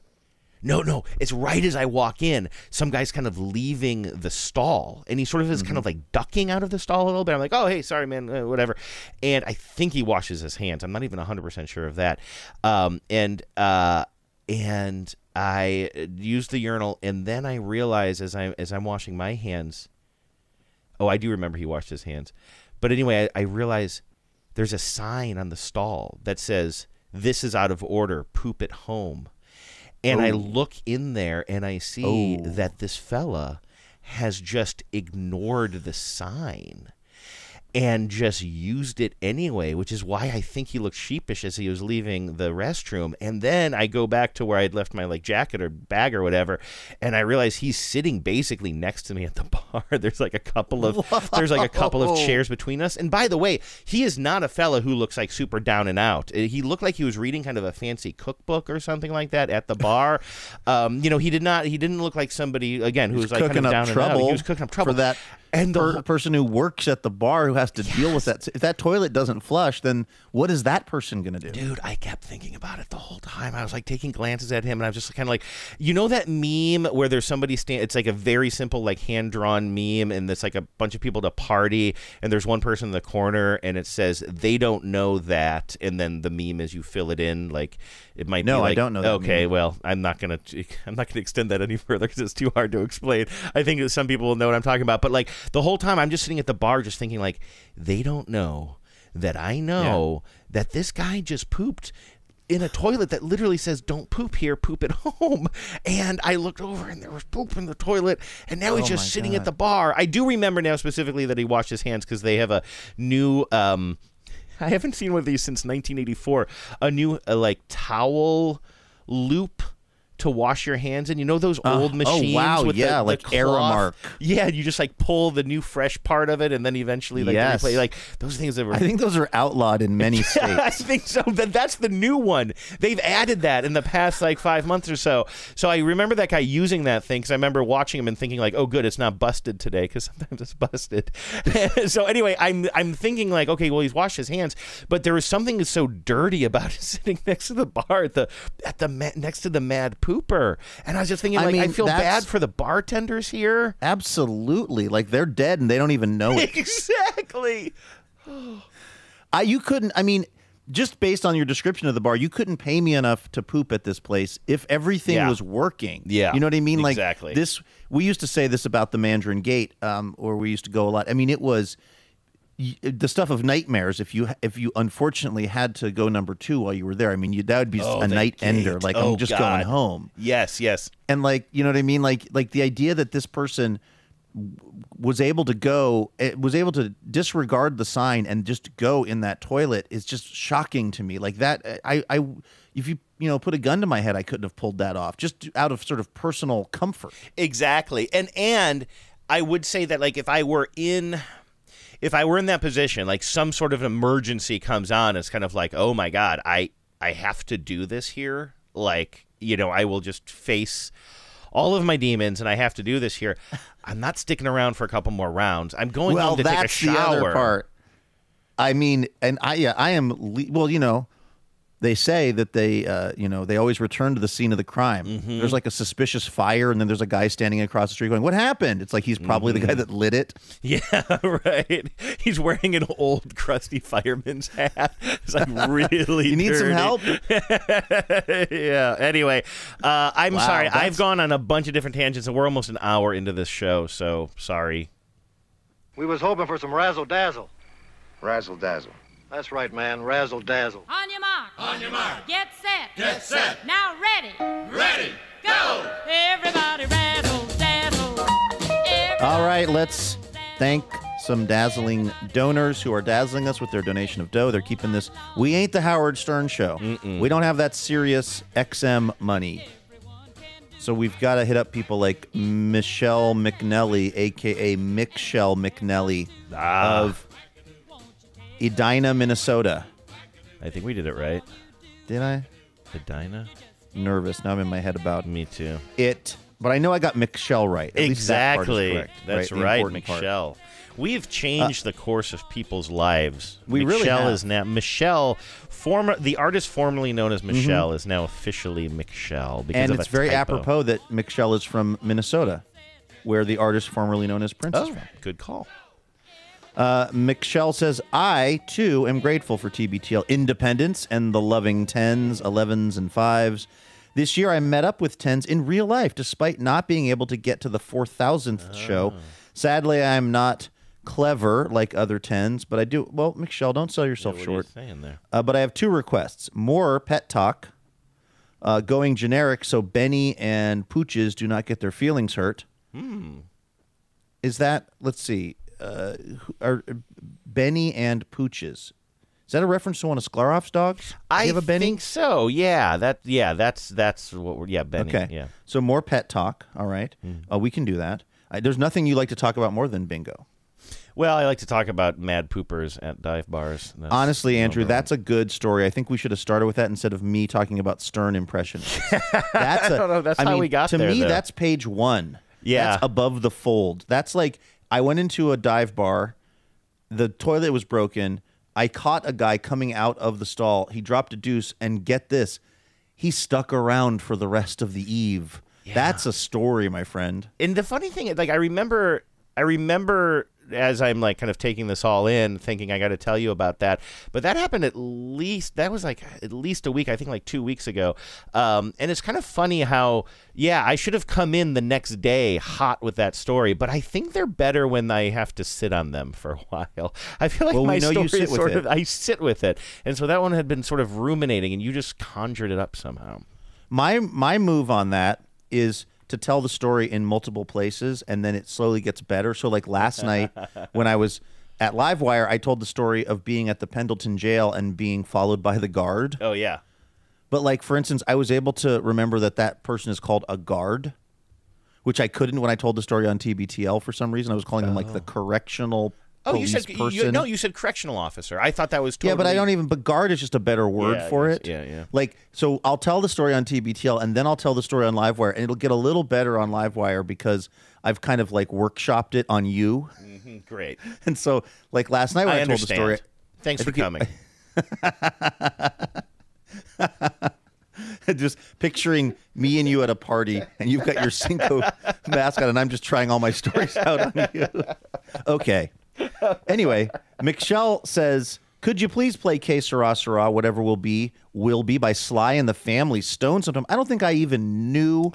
P: No, no, it's right as I walk in. Some guy's kind of leaving the stall, and he sort of is kind of like ducking out of the stall a little bit. I'm like, oh, hey, sorry, man, uh, whatever. And I think he washes his hands. I'm not even 100 percent sure of that. Um, and uh, and I use the urinal, and then I realize as I'm as I'm washing my hands. Oh, I do remember he washed his hands, but anyway, I, I realize there's a sign on the stall that says, "This is out of order. Poop at home." And I
K: Oh.
P: look in there and I see
K: Oh.
P: that this fella has just ignored the sign and just used it anyway, which is why I think he looked sheepish as he was leaving the restroom. And then I go back to where I'd left my like jacket or bag or whatever, and I realize he's sitting basically next to me at the bar. There's like a couple of there's like a couple of chairs between us. And by the way, he is not a fella who looks like super down and out. Uh, He looked like he was reading kind of a fancy cookbook or something like that at the bar. um, you know, he did not. He didn't look like somebody again who was like kind of down and out. He was cooking up trouble
K: for that
P: and the
K: per- person who works at the bar who has to deal with that. If that toilet doesn't flush, then what is that person going to do?
P: Dude, I kept thinking about it the whole time. I was like taking glances at him, and I was just kind of like, you know, that meme where there's somebody stand. It's like a very simple, like hand drawn meme, and it's like a bunch of people at a party, and there's one person in the corner, and it says they don't know that, and then the meme is you fill it in, like it might.
K: No,
P: be
K: I don't know that
P: Okay,
K: meme.
P: well, I'm not gonna, I'm not gonna extend that any further because it's too hard to explain. I think some people will know what I'm talking about, but like the whole time, I'm just sitting at the bar, just thinking like they don't know that I know that this guy just pooped in a toilet that literally says "Don't poop here, poop at home." And I looked over, and there was poop in the toilet. And now he's
K: Oh
P: just
K: my
P: sitting at the bar. I do remember now specifically that he washed his hands because they have a new. Um, I haven't seen one of these since 1984. A new uh, like towel loop. To wash your hands in, you know those
K: Uh,
P: old
K: oh,
P: machines
K: wow,
P: with
K: yeah,
P: the, the
K: like
P: cloth?
K: Aramark.
P: Yeah, you just like pull the new fresh part of it, and then eventually like
K: Yes.
P: replay. Like those things that were
K: I think those are outlawed in many states.
P: I think so. That that's the new one. They've added that in the past like five months or so. So I remember that guy using that thing because I remember watching him and thinking like, oh, good, it's not busted today because sometimes it's busted. so anyway, I'm I'm thinking like, okay, well he's washed his hands, but there was something so dirty about sitting next to the bar at the at the next to the mad pooper, and I was just thinking
K: I
P: like, I
K: mean,
P: feel
K: that's-
P: bad for the bartenders here.
K: Absolutely, like they're dead and they don't even know it.
P: exactly.
K: I you couldn't. I mean, just based on your description of the bar, you couldn't pay me enough to poop at this place if everything
P: Yeah.
K: was working.
P: Yeah,
K: you know what I mean. Like
P: exactly.
K: this, we used to say this about the Mandarin Gate, um, or we used to go a lot. I mean, it was the stuff of nightmares. If you if you unfortunately had to go number two while you were there, I mean, you, that would be
P: Oh,
K: a night ender. Like
P: Oh,
K: I'm just
P: God.
K: going home.
P: Yes, yes.
K: And like you know what I mean. Like like the idea that this person was able to go eh, was able to disregard the sign and just go in that toilet is just shocking to me like that eh, i i if you you know put a gun to my head i couldn't have pulled that off just out of sort of personal comfort
P: Exactly. And and I would say that like if I were in if I were in that position, like some sort of emergency comes on, it's kind of like, oh my God, I I have to do this here. Like, you know, I will just face all of my demons and I have to do this here. I'm not sticking around for a couple more rounds. I'm going
K: well
P: home to
K: that's
P: take a shower.
K: the other part i mean and i yeah i am le- well you know they say that they uh, you know they always return to the scene of the crime
P: Mm-hmm.
K: there's like a suspicious fire and then there's a guy standing across the street going what happened it's like he's probably the
P: Mm-hmm.
K: guy that lit it
P: Yeah, right. He's wearing an old crusty fireman's hat. It's like really.
K: You need some help?
P: yeah. Anyway, uh, I'm
K: Wow,
P: sorry. I've gone on a bunch of different tangents, and we're almost an hour into this show. So sorry.
T: We was hoping for some razzle dazzle.
U: Razzle dazzle.
T: That's right, man. Razzle dazzle.
V: On your mark.
T: mark.
U: On your mark.
T: Get set.
U: Get set.
T: Now ready.
U: Ready. Go.
T: Everybody rattle, dazzle.
K: All right, let's thank some dazzling donors who are dazzling us with their donation of dough. They're keeping this. We ain't the Howard Stern show. We don't have that Sirius XM money. So we've got to hit up people like Michelle McNelly, aka Michelle McNelly
P: Ah.
K: of Edina, Minnesota.
P: I think we did it right.
K: Did I?
P: Edina?
K: Nervous. Now I'm in my head about
P: Me too.
K: it. But I know I got Michelle right. At least that part is
P: Exactly.
K: correct,
P: That's
K: The
P: right,
K: important part.
P: Michelle. We've changed the course of people's lives.
K: We really
P: Michelle
K: have.
P: is now Michelle. Former the artist formerly known as
K: Mhm.
P: Michelle is now officially Michelle because
K: and
P: of
K: it's
P: a
K: very
P: typo.
K: apropos that Michelle is from Minnesota, where the artist formerly known as Prince is
P: Oh,
K: from.
P: good call.
K: Uh, Michelle says, I too am grateful for TBTL Independence and the loving 10s, 11s, and 5s. This year I met up with 10s in real life despite not being able to get to the 4000th show. Sadly, I'm not clever like other 10s, but I do. Well, Michelle, don't sell yourself
P: what are you
K: short.
P: saying there?
K: Uh, but I have two requests more pet talk, uh, going generic so Benny and Pooches do not get their feelings hurt.
P: Hmm.
K: Is that let's see, uh, are Benny and Pooches? Is that a reference to one of Sklarov's dogs? Do
P: I
K: you have a Benny?
P: think so. Yeah, that. Yeah, that's that's what. We're, yeah, Benny.
K: okay.
P: Yeah.
K: So more pet talk. All right. Uh, we can do that. Uh, there's nothing you like to talk about more than bingo.
P: Well, I like to talk about mad poopers at dive bars. That's
K: Honestly, Andrew, that's a good story. I think we should have started with that instead of me talking about Stern impressions. That's a,
P: I don't know, that's
K: I
P: how
K: mean,
P: we got
K: to
P: there,
K: me.
P: though.
K: That's page one.
P: Yeah.
K: that's above the fold. That's like I went into a dive bar. The toilet was broken. I caught a guy coming out of the stall. He dropped a deuce, and get this, he stuck around for the rest of the eve. That's a story, my friend.
P: And the funny thing, like I remember, I remember as I'm like kind of taking this all in, thinking I got to tell you about that. But that happened at least that was like at least a week. I think like two weeks ago. Um, and it's kind of funny how yeah, I should have come in the next day hot with that story. But I think they're better when I have to sit on them for a while. I feel like
K: Well,
P: my
K: know you
P: story
K: sit
P: is
K: with
P: sort
K: it.
P: of I sit with it, and so that one had been sort of ruminating, and you just conjured it up somehow.
K: My my move on that is to tell the story in multiple places and then it slowly gets better. So like last night when I was at Livewire, I told the story of being at the Pendleton jail and being followed by the guard.
P: Oh yeah.
K: But like for instance, I was able to remember that that person is called a guard, which I couldn't when I told the story on TBTL for some reason. I was calling him like the oh. correctional
P: Oh, you said you, no, you said correctional officer. I thought that was totally
K: Yeah, but I don't even. But guard is just a better word
P: Yeah,
K: for it.
P: yeah, yeah.
K: Like, so I'll tell the story on TBTL, and then I'll tell the story on Livewire, and it'll get a little better on Livewire because I've kind of like workshopped it on you.
P: Mhm, Great.
K: And so, like last night when I,
P: I
K: told the story.
P: Thanks
K: I
P: for coming.
K: just picturing me and you at a party, and you've got your Cinco mask on, and I'm just trying all my stories out on you. okay. Anyway, Michelle says, "Could you please play Que Sera Sera, whatever will be, will be by Sly and the Family Stone sometime?" I don't think I even knew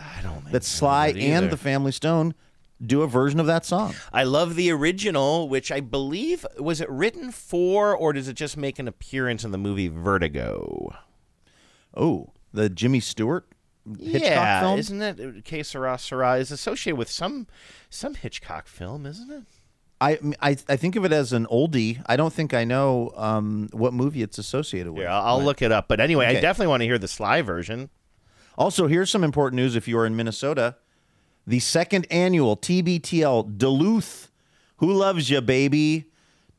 K: that Sly and the Family Stone do a version of that song.
P: I love the original, which I believe was it written for, or does it just make an appearance in the movie Vertigo?
K: Oh, the Jimmy Stewart Hitchcock
P: yeah,
K: film.
P: isn't it? Uh, que Sera Sera is associated with some some Hitchcock film, isn't it?
K: I, I I think of it as an oldie. I don't think I know um, what movie it's associated with.
P: Yeah, I'll I'll look it up. But anyway, I definitely want to hear the Sly version.
K: Also, here's some important news if you are in Minnesota. The second annual TBTL Duluth Who Loves Ya Baby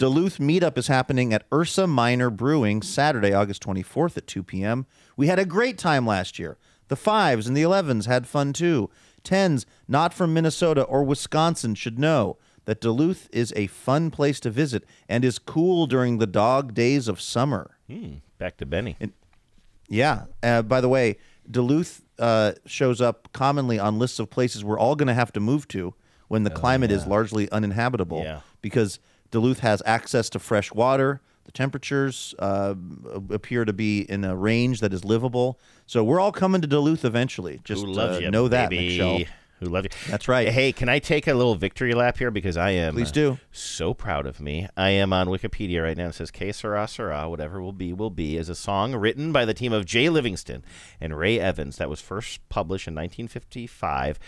K: Duluth meetup is happening at Ursa Minor Brewing Saturday, August 24th at 2 p.m. We had a great time last year. The fives and the 11s had fun too. Tens, not from Minnesota or Wisconsin, should know that Duluth is a fun place to visit and is cool during the dog days of summer.
P: Hmm, back to Benny.
K: Yeah. Uh, by the way, Duluth uh, shows up commonly on lists of places we're all going to have to move to when the climate is largely uninhabitable.
P: Yeah.
K: Because Duluth has access to fresh water. The temperatures uh, appear to be in a range that is livable. So we're all coming to Duluth eventually. Just uh,
P: ya,
K: know that,
P: baby?
K: Michelle.
P: Who love you.
K: That's right.
P: Hey, can I take a little victory lap here because I am
K: Please
P: uh,
K: do.
P: so proud of me. I am on Wikipedia right now. It says "Que sera sera," whatever will be will be, is a song written by the team of Jay Livingston and Ray Evans that was first published in 1955.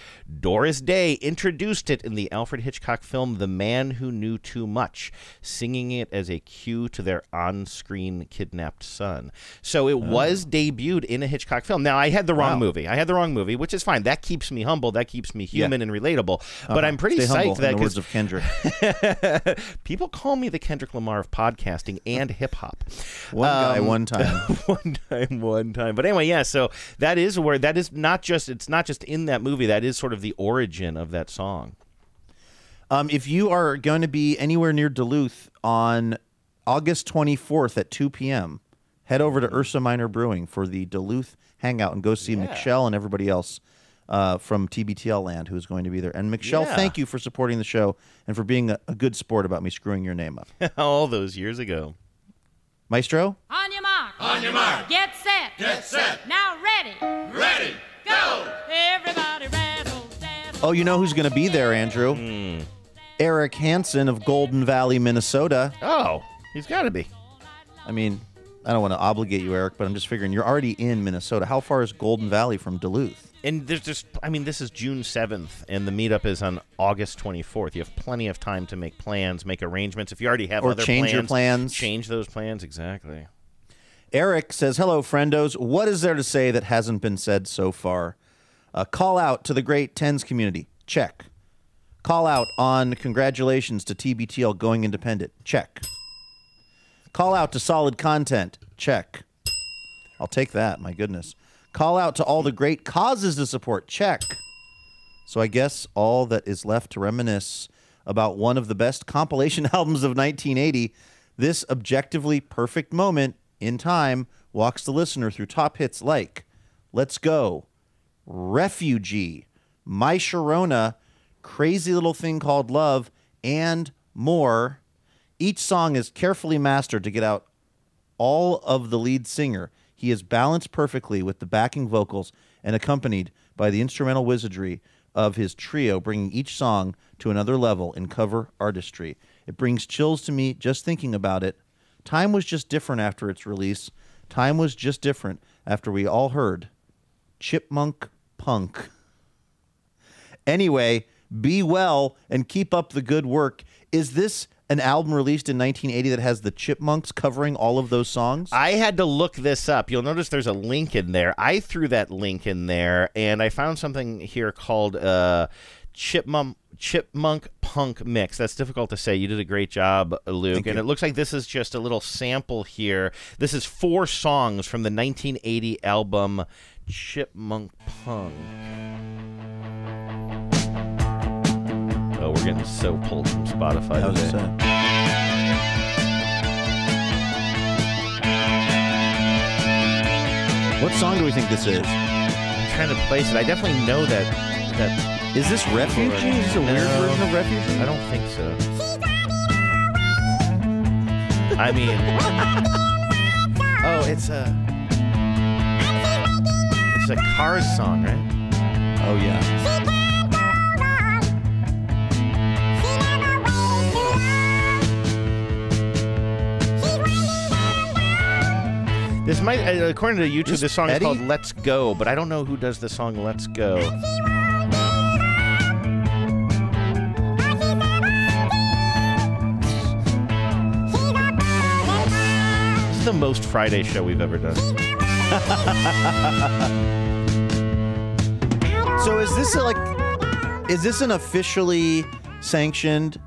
P: Doris Day introduced it in the Alfred Hitchcock film "The Man Who Knew Too Much," singing it as a cue to their on-screen kidnapped son. So it was debuted in a Hitchcock film. Now I had the wrong
K: Oh. Wow.
P: movie. I had the wrong movie, which is fine. That keeps me humble. That keeps me human and relatable. But
K: Uh-huh.
P: I'm pretty
K: Stay
P: psyched that
K: in the words of Kendrick.
P: People call me the Kendrick Lamar of podcasting and hip hop.
K: One guy,
P: Um,
K: one time.
P: one time, one time. But anyway, yeah. So that is where that is not just it's not just in that movie. That is sort of the origin of that song.
K: Um, if you are going to be anywhere near Duluth on August 24th at 2 p.m., head over to Ursa Minor Brewing for the Duluth Hangout and go see Michelle and everybody else uh, from TBTL Land who's going to be there. And Michelle,
P: Yeah.
K: thank you for supporting the show and for being a, a good sport about me screwing your name up.
P: All those years ago.
K: Maestro?
T: On your mark.
U: On your mark.
T: Get set.
U: Get set.
T: Now ready.
U: Ready. Go.
T: Everybody rattle.
K: Oh, you know who's going to be there, Andrew?
P: Hmm.
K: Eric Hansen of Golden Valley, Minnesota.
P: Oh, he's got to be.
K: I mean, I don't want to obligate you, Eric, but I'm just figuring you're already in Minnesota. How far is Golden Valley from Duluth?
P: And there's just, I mean, this is June 7th, and the meetup is on August 24th. You have plenty of time to make plans, make arrangements. If you already have
K: Or
P: other
K: change your
P: plans,
K: plans.
P: change those plans. Exactly.
K: Eric says, Hello, friendos. What is there to say that hasn't been said so far? Uh, call out to the great tens community. Check. Call out on congratulations to TBTL going independent. Check. Call out to solid content. Check. I'll take that. My goodness. Call out to all the great causes to support. Check. So I guess all that is left to reminisce about one of the best compilation albums of 1980, this objectively perfect moment in time walks the listener through top hits like Let's Go, Refugee, My Sharona, Crazy Little Thing Called Love, and more. Each song is carefully mastered to get out all of the lead singer. He is balanced perfectly with the backing vocals and accompanied by the instrumental wizardry of his trio, bringing each song to another level in cover artistry. It brings chills to me just thinking about it. Time was just different after its release. Time was just different after we all heard Chipmunk Punk. Anyway, be well and keep up the good work. Is this an album released in 1980 that has the Chipmunks covering all of those songs?
P: I had to look this up. You'll notice there's a link in there. I threw that link in there, and I found something here called uh, Chipmunk Chipmunk Punk Mix. That's difficult to say. You did a great job, Luke.
K: Thank
P: and
K: you.
P: it looks like this is just a little sample here. This is four songs from the 1980 album Chipmunk Punk. Oh, we're getting so pulled from Spotify
K: I was,
P: today.
K: uh, What song do we think this is?
P: I'm trying to place it. I definitely know that. That
K: Is this Refugee? Is this a weird
P: No,
K: version of Refugee?
P: I don't think so. I mean, oh, it's a it's a Cars song, right?
K: Oh yeah.
P: This might, uh, according to YouTube,
K: This
P: this song
K: Eddie?
P: is called "Let's Go," but I don't know who does the song "Let's Go." This is the most Friday show we've ever done.
K: So is this a, like is this an officially sanctioned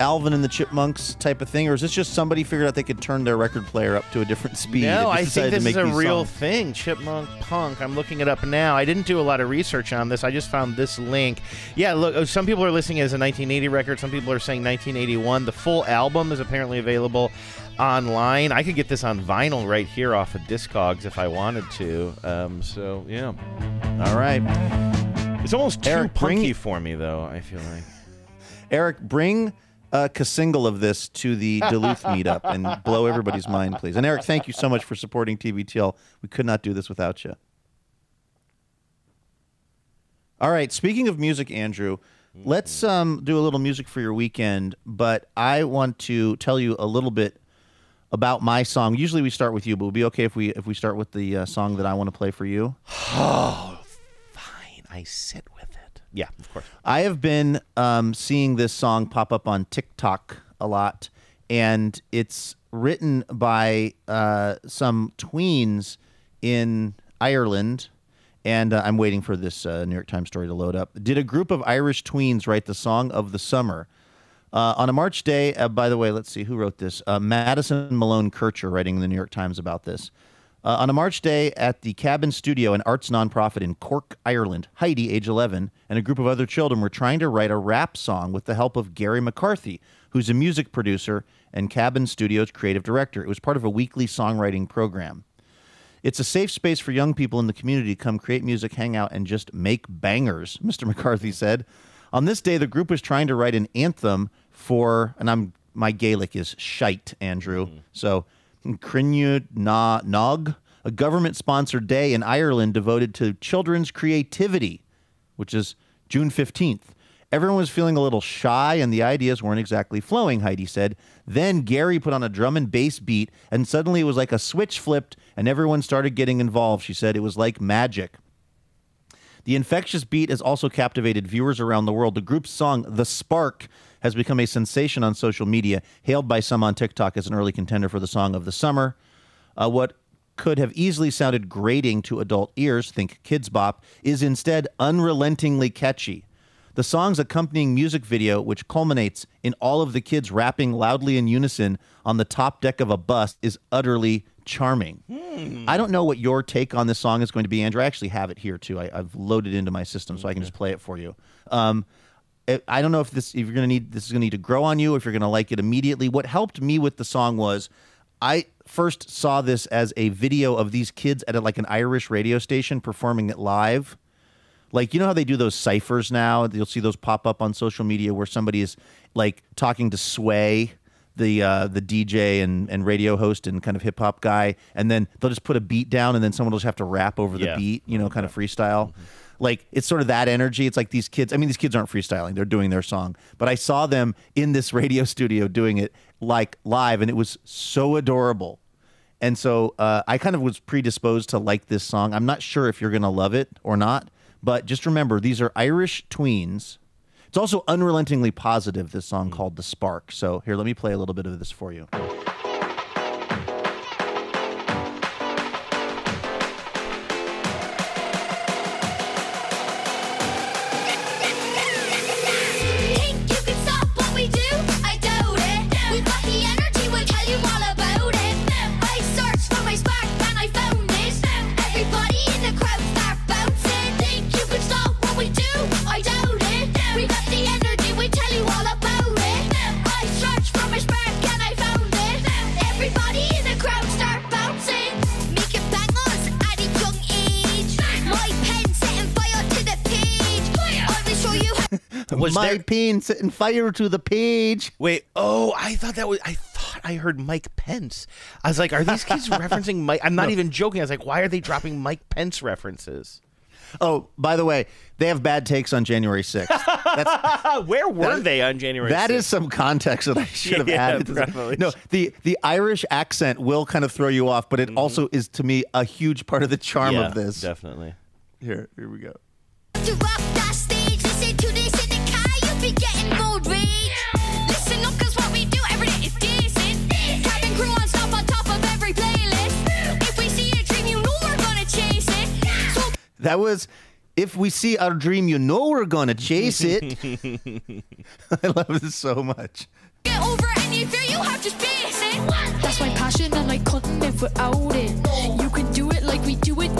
K: Alvin and the Chipmunks type of thing, or is this just somebody figured out they could turn their record player up to a different speed?
P: No, I think this is a real
K: songs?
P: thing. Chipmunk Punk. I'm looking it up now. I didn't do a lot of research on this. I just found this link. Yeah, look, uh, some people are listing it as a 1980 record. Some people are saying 1981. The full album is apparently available online. I could get this on vinyl right here off of Discogs if I wanted to. Um, so, yeah.
K: All right.
P: It's almost too
K: Eric,
P: punky for me, though, I feel like.
K: Eric, bring a single of this to the Duluth meetup and blow everybody's mind, please. And Eric, thank you so much for supporting TBTL. We could not do this without you. All right. Speaking of music, Andrew, let's um, do a little music for your weekend. But I want to tell you a little bit about my song. Usually we start with you, but it would be okay if we if we start with the uh, song that I want to play for you.
P: Oh, fine. I sit with it. Yeah, of course.
K: I have been um, seeing this song pop up on TikTok a lot, and it's written by uh, some tweens in Ireland. And uh, I'm waiting for this uh, New York Times story to load up. Did a group of Irish tweens write the song of the summer? Uh, on a March day, uh, by the way, let's see who wrote this. Uh, Madison Malone Kircher writing in the New York Times about this. Uh, on a March day at the Cabin Studio, an arts nonprofit in Cork, Ireland, Heidi, age 11, and a group of other children were trying to write a rap song with the help of Gary McCarthy, who's a music producer and Cabin Studio's creative director. It was part of a weekly songwriting program. It's a safe space for young people in the community to come create music, hang out, and just make bangers, Mr. McCarthy said. On this day, the group was trying to write an anthem for, and I'm my Gaelic is shite, Andrew. So, Cruinniú na nÓg, a government sponsored day in Ireland devoted to children's creativity, which is June 15th. Everyone was feeling a little shy and the ideas weren't exactly flowing, Heidi said. Then Gary put on a drum and bass beat, and suddenly it was like a switch flipped and everyone started getting involved. She said it was like magic. The infectious beat has also captivated viewers around the world. The group's song, The Spark, has become a sensation on social media, hailed by some on TikTok as an early contender for the song of the summer. Uh, what could have easily sounded grating to adult ears, think Kidz Bop, is instead unrelentingly catchy. The song's accompanying music video, which culminates in all of the kids rapping loudly in unison on the top deck of a bus, is utterly charming. I don't know what your take on this song is going to be, Andrew. I actually have it here too. I, I've loaded it into my system so I can just play it for you. Um, I- don't know if this if you're gonna need this is gonna need to grow on you if you're gonna like it immediately. What helped me with the song was I first saw this as a video of these kids at a, like an Irish radio station performing it live. Like you know how they do those ciphers now? You'll see those pop up on social media where somebody is like talking to Sway, the uh, the DJ and, and radio host and kind of hip hop guy, and then they'll just put a beat down, and then someone will just have to rap over the
P: Yeah.
K: beat, you know, kind of freestyle. Like it's sort of that energy. It's like these kids. I mean, these kids aren't freestyling; they're doing their song. But I saw them in this radio studio doing it like live, and it was so adorable. And so uh, I kind of was predisposed to like this song. I'm not sure if you're going to love it or not, but just remember these are Irish tweens. It's also unrelentingly positive, this song called The Spark. So here, let me play a little bit of this for you.
P: Was
K: my
P: there-
K: pin setting fire to the page.
P: Wait, oh, I thought that was. I thought I heard Mike Pence. I was like, are these kids referencing Mike? I'm not
K: No.
P: even joking. I was like, why are they dropping Mike Pence references?
K: Oh, by the way, they have bad takes on January 6th.
P: Where were
K: That-
P: they on January?
K: That
P: 6th?
K: is some context that I should have
P: Yeah,
K: added.
P: Probably.
K: No, the the Irish accent will kind of throw you off, but it also is to me a huge part of the charm
P: Mm-hmm. Yeah,
K: of this.
P: Definitely.
K: Here, here we go.
U: That
K: was if we see our dream, you know we're gonna chase it. I love this so much.
U: get over any fear, you have to face it.
W: That's my passion and I couldn't live without it. You can do it like we do it,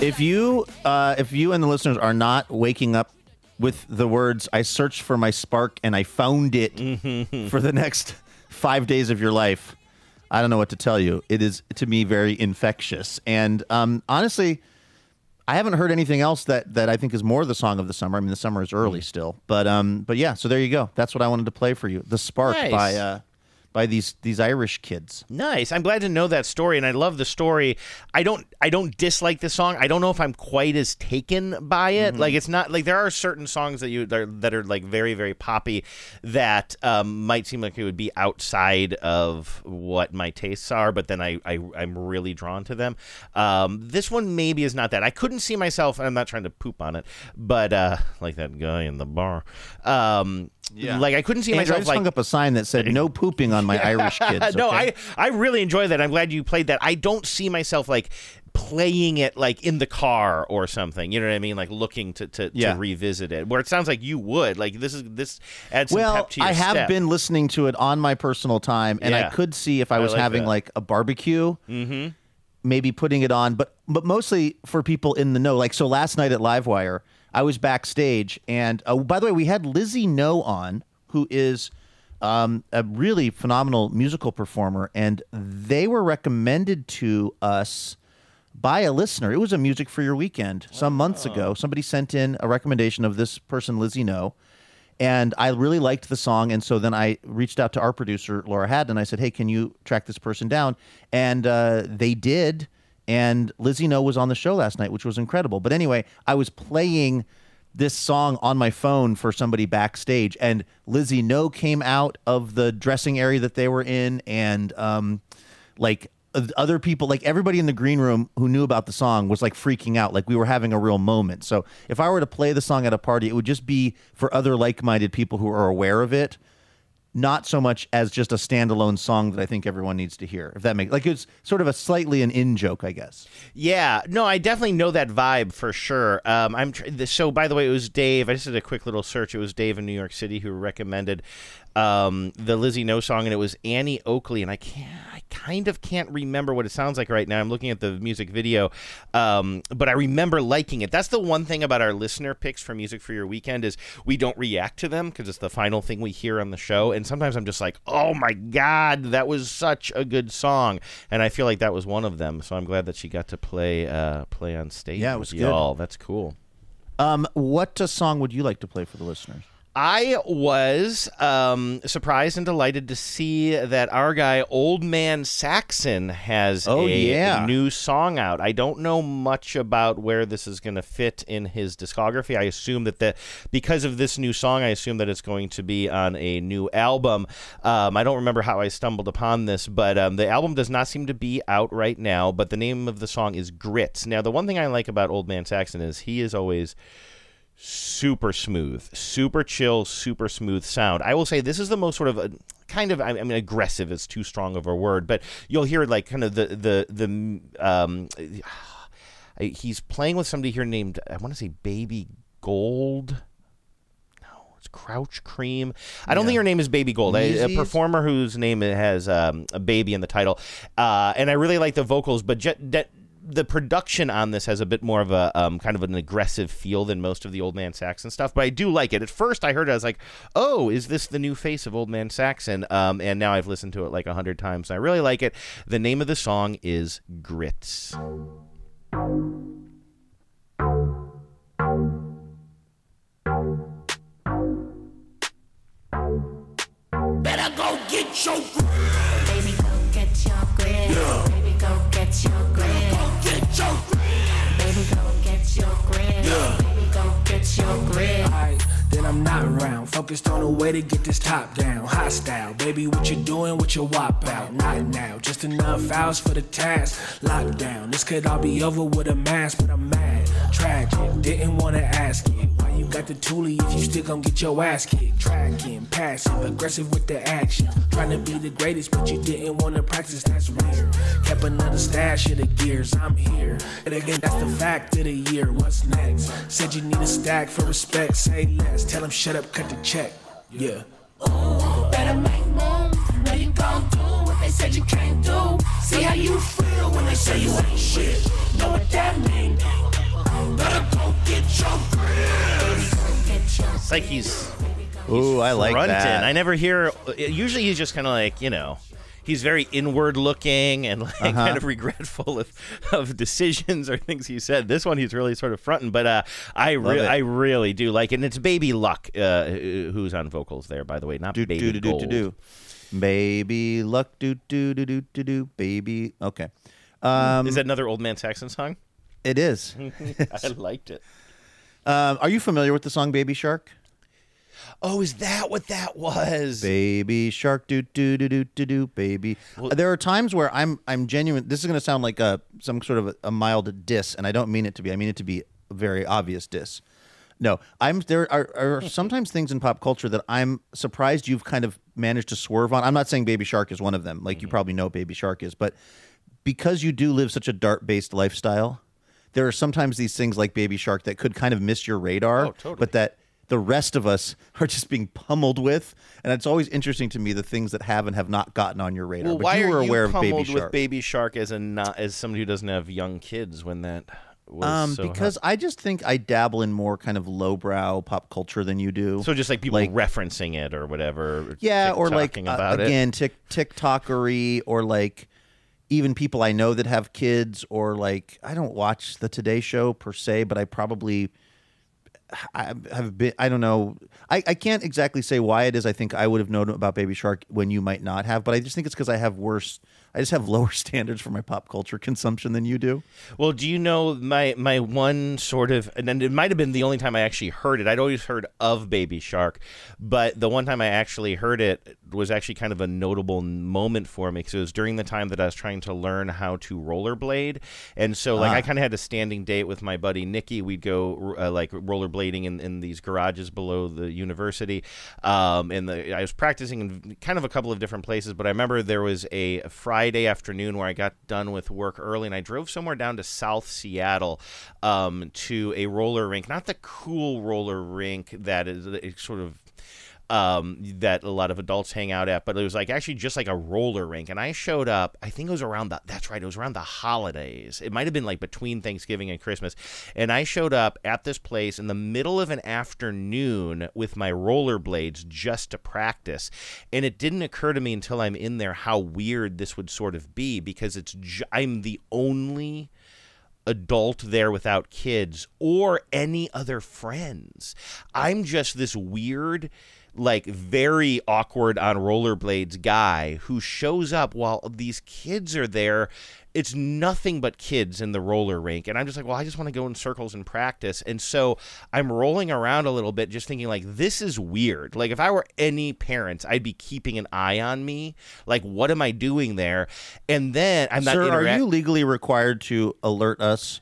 W: If you
K: uh, if you and the listeners are not waking up with the words "I searched for my spark and I found it" for the next five days of your life. I don't know what to tell you. It is to me very infectious, and um, honestly, I haven't heard anything else that that I think is more the song of the summer. I mean, the summer is early still, but um, but yeah. So there you go. That's what I wanted to play for you. The Spark
P: Nice.
K: by uh, by these these Irish kids.
P: Nice. I'm glad to know that story, and I love the story. I don't. I don't dislike the song. I don't know if I'm quite as taken by it.
K: Mhm.
P: Like it's not like there are certain songs that you that are, that are like very very poppy that um, might seem like it would be outside of what my tastes are, but then I, I I'm really drawn to them. Um, this one maybe is not that. I couldn't see myself. I'm not trying to poop on it, but uh, like that guy in the bar. Um, Like I couldn't see
K: Andrew, I
P: myself
K: just
P: like
K: hung up a sign that said "No pooping on my Irish kids."
P: no. I I really enjoy that. I'm glad you played that. I don't see myself like playing it like in the car or something. You know what I mean? Like looking to to,
K: Yeah.
P: to revisit it. Where it sounds like you would. Like this is this adds some
K: well,
P: pep to your
K: I have
P: step.
K: been listening to it on my personal time, and
P: Yeah.
K: I could see if I
P: I
K: was
P: like
K: having
P: that.
K: like a barbecue,
P: Mhm.
K: maybe putting it on. But but mostly for people in the know. Like so, last night at Livewire, I was backstage, and uh, by the way, we had Lizzie No on, who is. Um, a really phenomenal musical performer, and they were recommended to us by a listener. It was a music for your weekend some months ago. Somebody sent in a recommendation of this person, Lizzie No, and I really liked the song. And so then I reached out to our producer, Laura Haddon, and I said, "Hey, can you track this person down?" And uh, they did. And Lizzie No was on the show last night, which was incredible. But anyway, I was playing this song on my phone for somebody backstage, and Lizzie No came out of the dressing area that they were in, and um, like other people, like everybody in the green room who knew about the song was like freaking out, like we were having a real moment. So if I were to play the song at a party, it would just be for other like-minded people who are aware of it, not so much as just a standalone song that I think everyone needs to hear. If that makes like it's sort of a slightly an in joke, I guess.
P: Yeah, no, I definitely know that vibe for sure. Um, I'm tr- so. By the way, it was Dave. I just did a quick little search. It was Dave in New York City who recommended um, the Lizzie No song, and it was Annie Oakley. And I can't, kind of can't remember what it sounds like right now. I'm looking at the music video, um, but I remember liking it. That's the one thing about our listener picks for music for your weekend is we don't react to them because it's the final thing we hear on the show. And sometimes I'm just like, oh my god, that was such a good song, and I feel like that was one of them. So I'm glad that she got to play uh, play on stage.
K: Yeah, it
P: with
K: was good.
P: y'all. That's cool.
K: Um, what uh, song would you like to play for the listeners?
P: I was um, surprised and delighted to see that our guy, Old Man Saxon, has
K: Oh,
P: a
K: yeah.
P: new song out. I don't know much about where this is going to fit in his discography. I assume that the because of this new song, I assume that it's going to be on a new album. Um, I don't remember how I stumbled upon this, but um, the album does not seem to be out right now. But the name of the song is Grits. Now, the one thing I like about Old Man Saxon is he is always super smooth, super chill, super smooth sound. I will say this is the most sort of uh kind of I mean aggressive is too strong of a word, but you'll hear like kind of the the the um he's playing with somebody here named I want to say Baby Gold. No, it's Crouch Cream. I don't think her name is Baby Gold. A, a performer whose name has um, a baby in the title, uh, and I really like the vocals, but ju- that the production on this has a bit more of a um, kind of an aggressive feel than most of the Old Man Saxon stuff, but I do like it. At first, I heard it, I was like, "Oh, is this the new face of Old Man Saxon?" Um, and now I've listened to it like a hundred times. And I really like it. The name of the song is Grits.
T: Better go get your your. Baby, go get your grill.
X: I'm not around. Focused on a way to get this top down. Hostile, baby, what you doing with your wop out? Not now, just enough hours for the task. Lockdown, this could all be over with a mask, but I'm mad. Tragic, didn't wanna ask it. Why you got the toolie if you still gon' get your ass kicked? Tracking, passive, aggressive with the action. Trying to be the greatest, but you didn't wanna practice, that's weird. Kept another stash of the gears, I'm here. And again, that's the fact of the year. What's next? Said you need a stack for respect, say less. Tell him shut up, cut the check. Yeah.
T: Better make moves. What you gon' do? What they said you can't do. See how you feel when they say you ain't shit. Know what that mean? Better go get your grill. Baby, go get
P: It's like he's.
K: Ooh, I like
P: fronting.
K: that.
P: I never hear. Usually, he's just kind of like you know. He's very inward looking and like
K: Uh-huh.
P: kind of regretful of, of decisions or things he said. This one he's really sort of fronting, but uh, I re- I really do like it. And it's Baby Luck uh, who's on vocals there, by the way, not
K: do
P: Baby
K: do do do
P: Gold.
K: do do. Baby luck do do do do do do baby. Okay. Um,
P: Is that another Old Man Saxon song?
K: It is.
P: I liked it.
K: Um, are you familiar with the song Baby Shark?
P: Oh, is that what that was?
K: Baby shark do do do do do do baby. there are times where I'm I'm genuine. This is going to sound like a some sort of a, a mild diss, and I don't mean it to be. I mean it to be a very obvious diss. No, I'm there are, are sometimes things in pop culture that I'm surprised you've kind of managed to swerve on. I'm not saying Baby Shark is one of them. Like you mm-hmm. probably know Baby Shark is, but because you do live such a dart based lifestyle, there are sometimes these things like Baby Shark that could kind of miss your radar, oh, totally. but that the rest of us are just being pummeled with. And it's always interesting to me the things that have and have not gotten on your radar.
P: Well,
K: but
P: why
K: you were
P: are you
K: aware of Baby
P: pummeled
K: Shark.
P: with Baby Shark as a not as somebody who doesn't have young kids when that was
K: um,
P: so hot?
K: because I just think I dabble in more kind of lowbrow pop culture than you do.
P: so just like people referencing it or whatever.
K: yeah, or like uh,
P: about it.
K: again, tick TikTokery, or like even people I know that have kids, or like I don't watch the Today Show per se, but I probably I have been. I don't know. I, I can't exactly say why it is. I think I would have known about Baby Shark when you might not have, but I just think it's because I have worse. I just have lower standards for my pop culture consumption than you do.
P: Well, do you know my my one sort of, and then it might have been the only time I actually heard it. I'd always heard of Baby Shark, but the one time I actually heard it was actually kind of a notable moment for me because it was during the time that I was trying to learn how to rollerblade, and so like
K: Ah.
P: I kind of had a standing date with my buddy Nicky. We'd go uh, like rollerblading in, in these garages below the university, um, and the, I was practicing in kind of a couple of different places. But I remember there was a Friday afternoon where I got done with work early, and I drove somewhere down to South Seattle um, to a roller rink, not the cool roller rink that is sort of um, that a lot of adults hang out at, but it was like actually just like a roller rink. And I showed up, I think it was around the, that's right, it was around the holidays. It might have been like between Thanksgiving and Christmas. And I showed up at this place in the middle of an afternoon with my rollerblades just to practice. And it didn't occur to me until I'm in there how weird this would sort of be because it's, I'm the only adult there without kids or any other friends. I'm just this weird like very awkward on rollerblades guy who shows up while these kids are there. It's nothing but kids in the roller rink. And I'm just like, well, I just want to go in circles and practice. And so I'm rolling around a little bit, just thinking, like, this is weird. Like, if I were any parents, I'd be keeping an eye on me. Like, what am I doing there? And then I'm not
K: Sir, are you legally required to alert us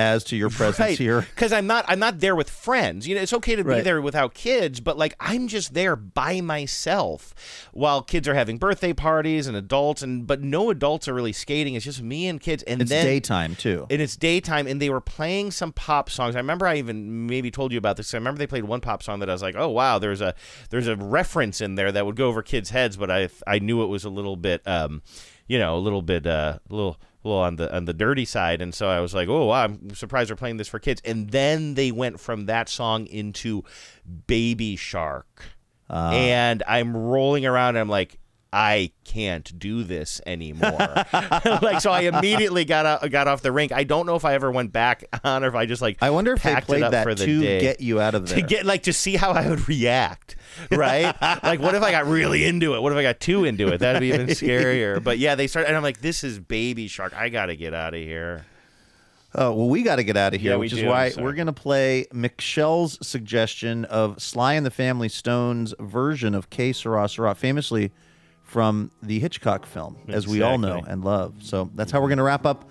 K: as to your presence
P: right.
K: here?
P: because I'm not I'm not there with friends. You know, it's okay to be there without kids, but like I'm just there by myself while kids are having birthday parties and adults and but no adults are really skating. It's just me and kids. And
K: It's
P: then
K: daytime too.
P: and it's daytime, and they were playing some pop songs. I remember I even maybe told you about this. I remember they played one pop song that I was like, "Oh wow, there's a there's a reference in there that would go over kids' heads," but I I knew it was a little bit, um, you know, a little bit, uh, a little. Little on the on the dirty side, and so I was like, "Oh, wow, I'm surprised they're playing this for kids." And then they went from that song into Baby Shark,
K: Ah.
P: and I'm rolling around. And I'm like, I can't do this anymore. like so, I immediately got out, got off the rink. I don't know if I ever went back on or if I just like.
K: I wonder if they played that
P: for the
K: to
P: day.
K: get you out of there, to
P: get like to see how I would react. Right? like, what if I got really into it? What if I got too into it? That'd be even scarier. But yeah, they started, and I'm like, this is Baby Shark. I got to get out of here.
K: Oh well, we got to get out of here,
P: Yeah,
K: which is
P: do.
K: Why we're going to play Michelle's suggestion of Sly and the Family Stone's version of Que Sera Sera, famously from the Hitchcock film, as we all know and love. So that's how we're going to wrap up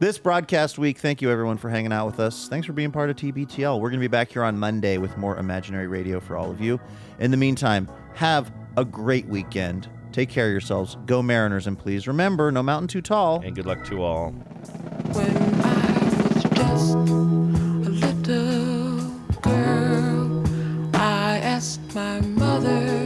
K: this broadcast week. Thank you everyone for hanging out with us. Thanks for being part of TBTL. We're going to be back here on Monday with more imaginary radio for all of you. In the meantime, have a great weekend. Take care of yourselves. Go Mariners, and please remember, no mountain too tall.
P: And good luck to all.
T: just a little girl. I asked my mother,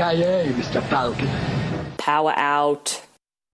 G: Mr. Falcon.
A: Power out.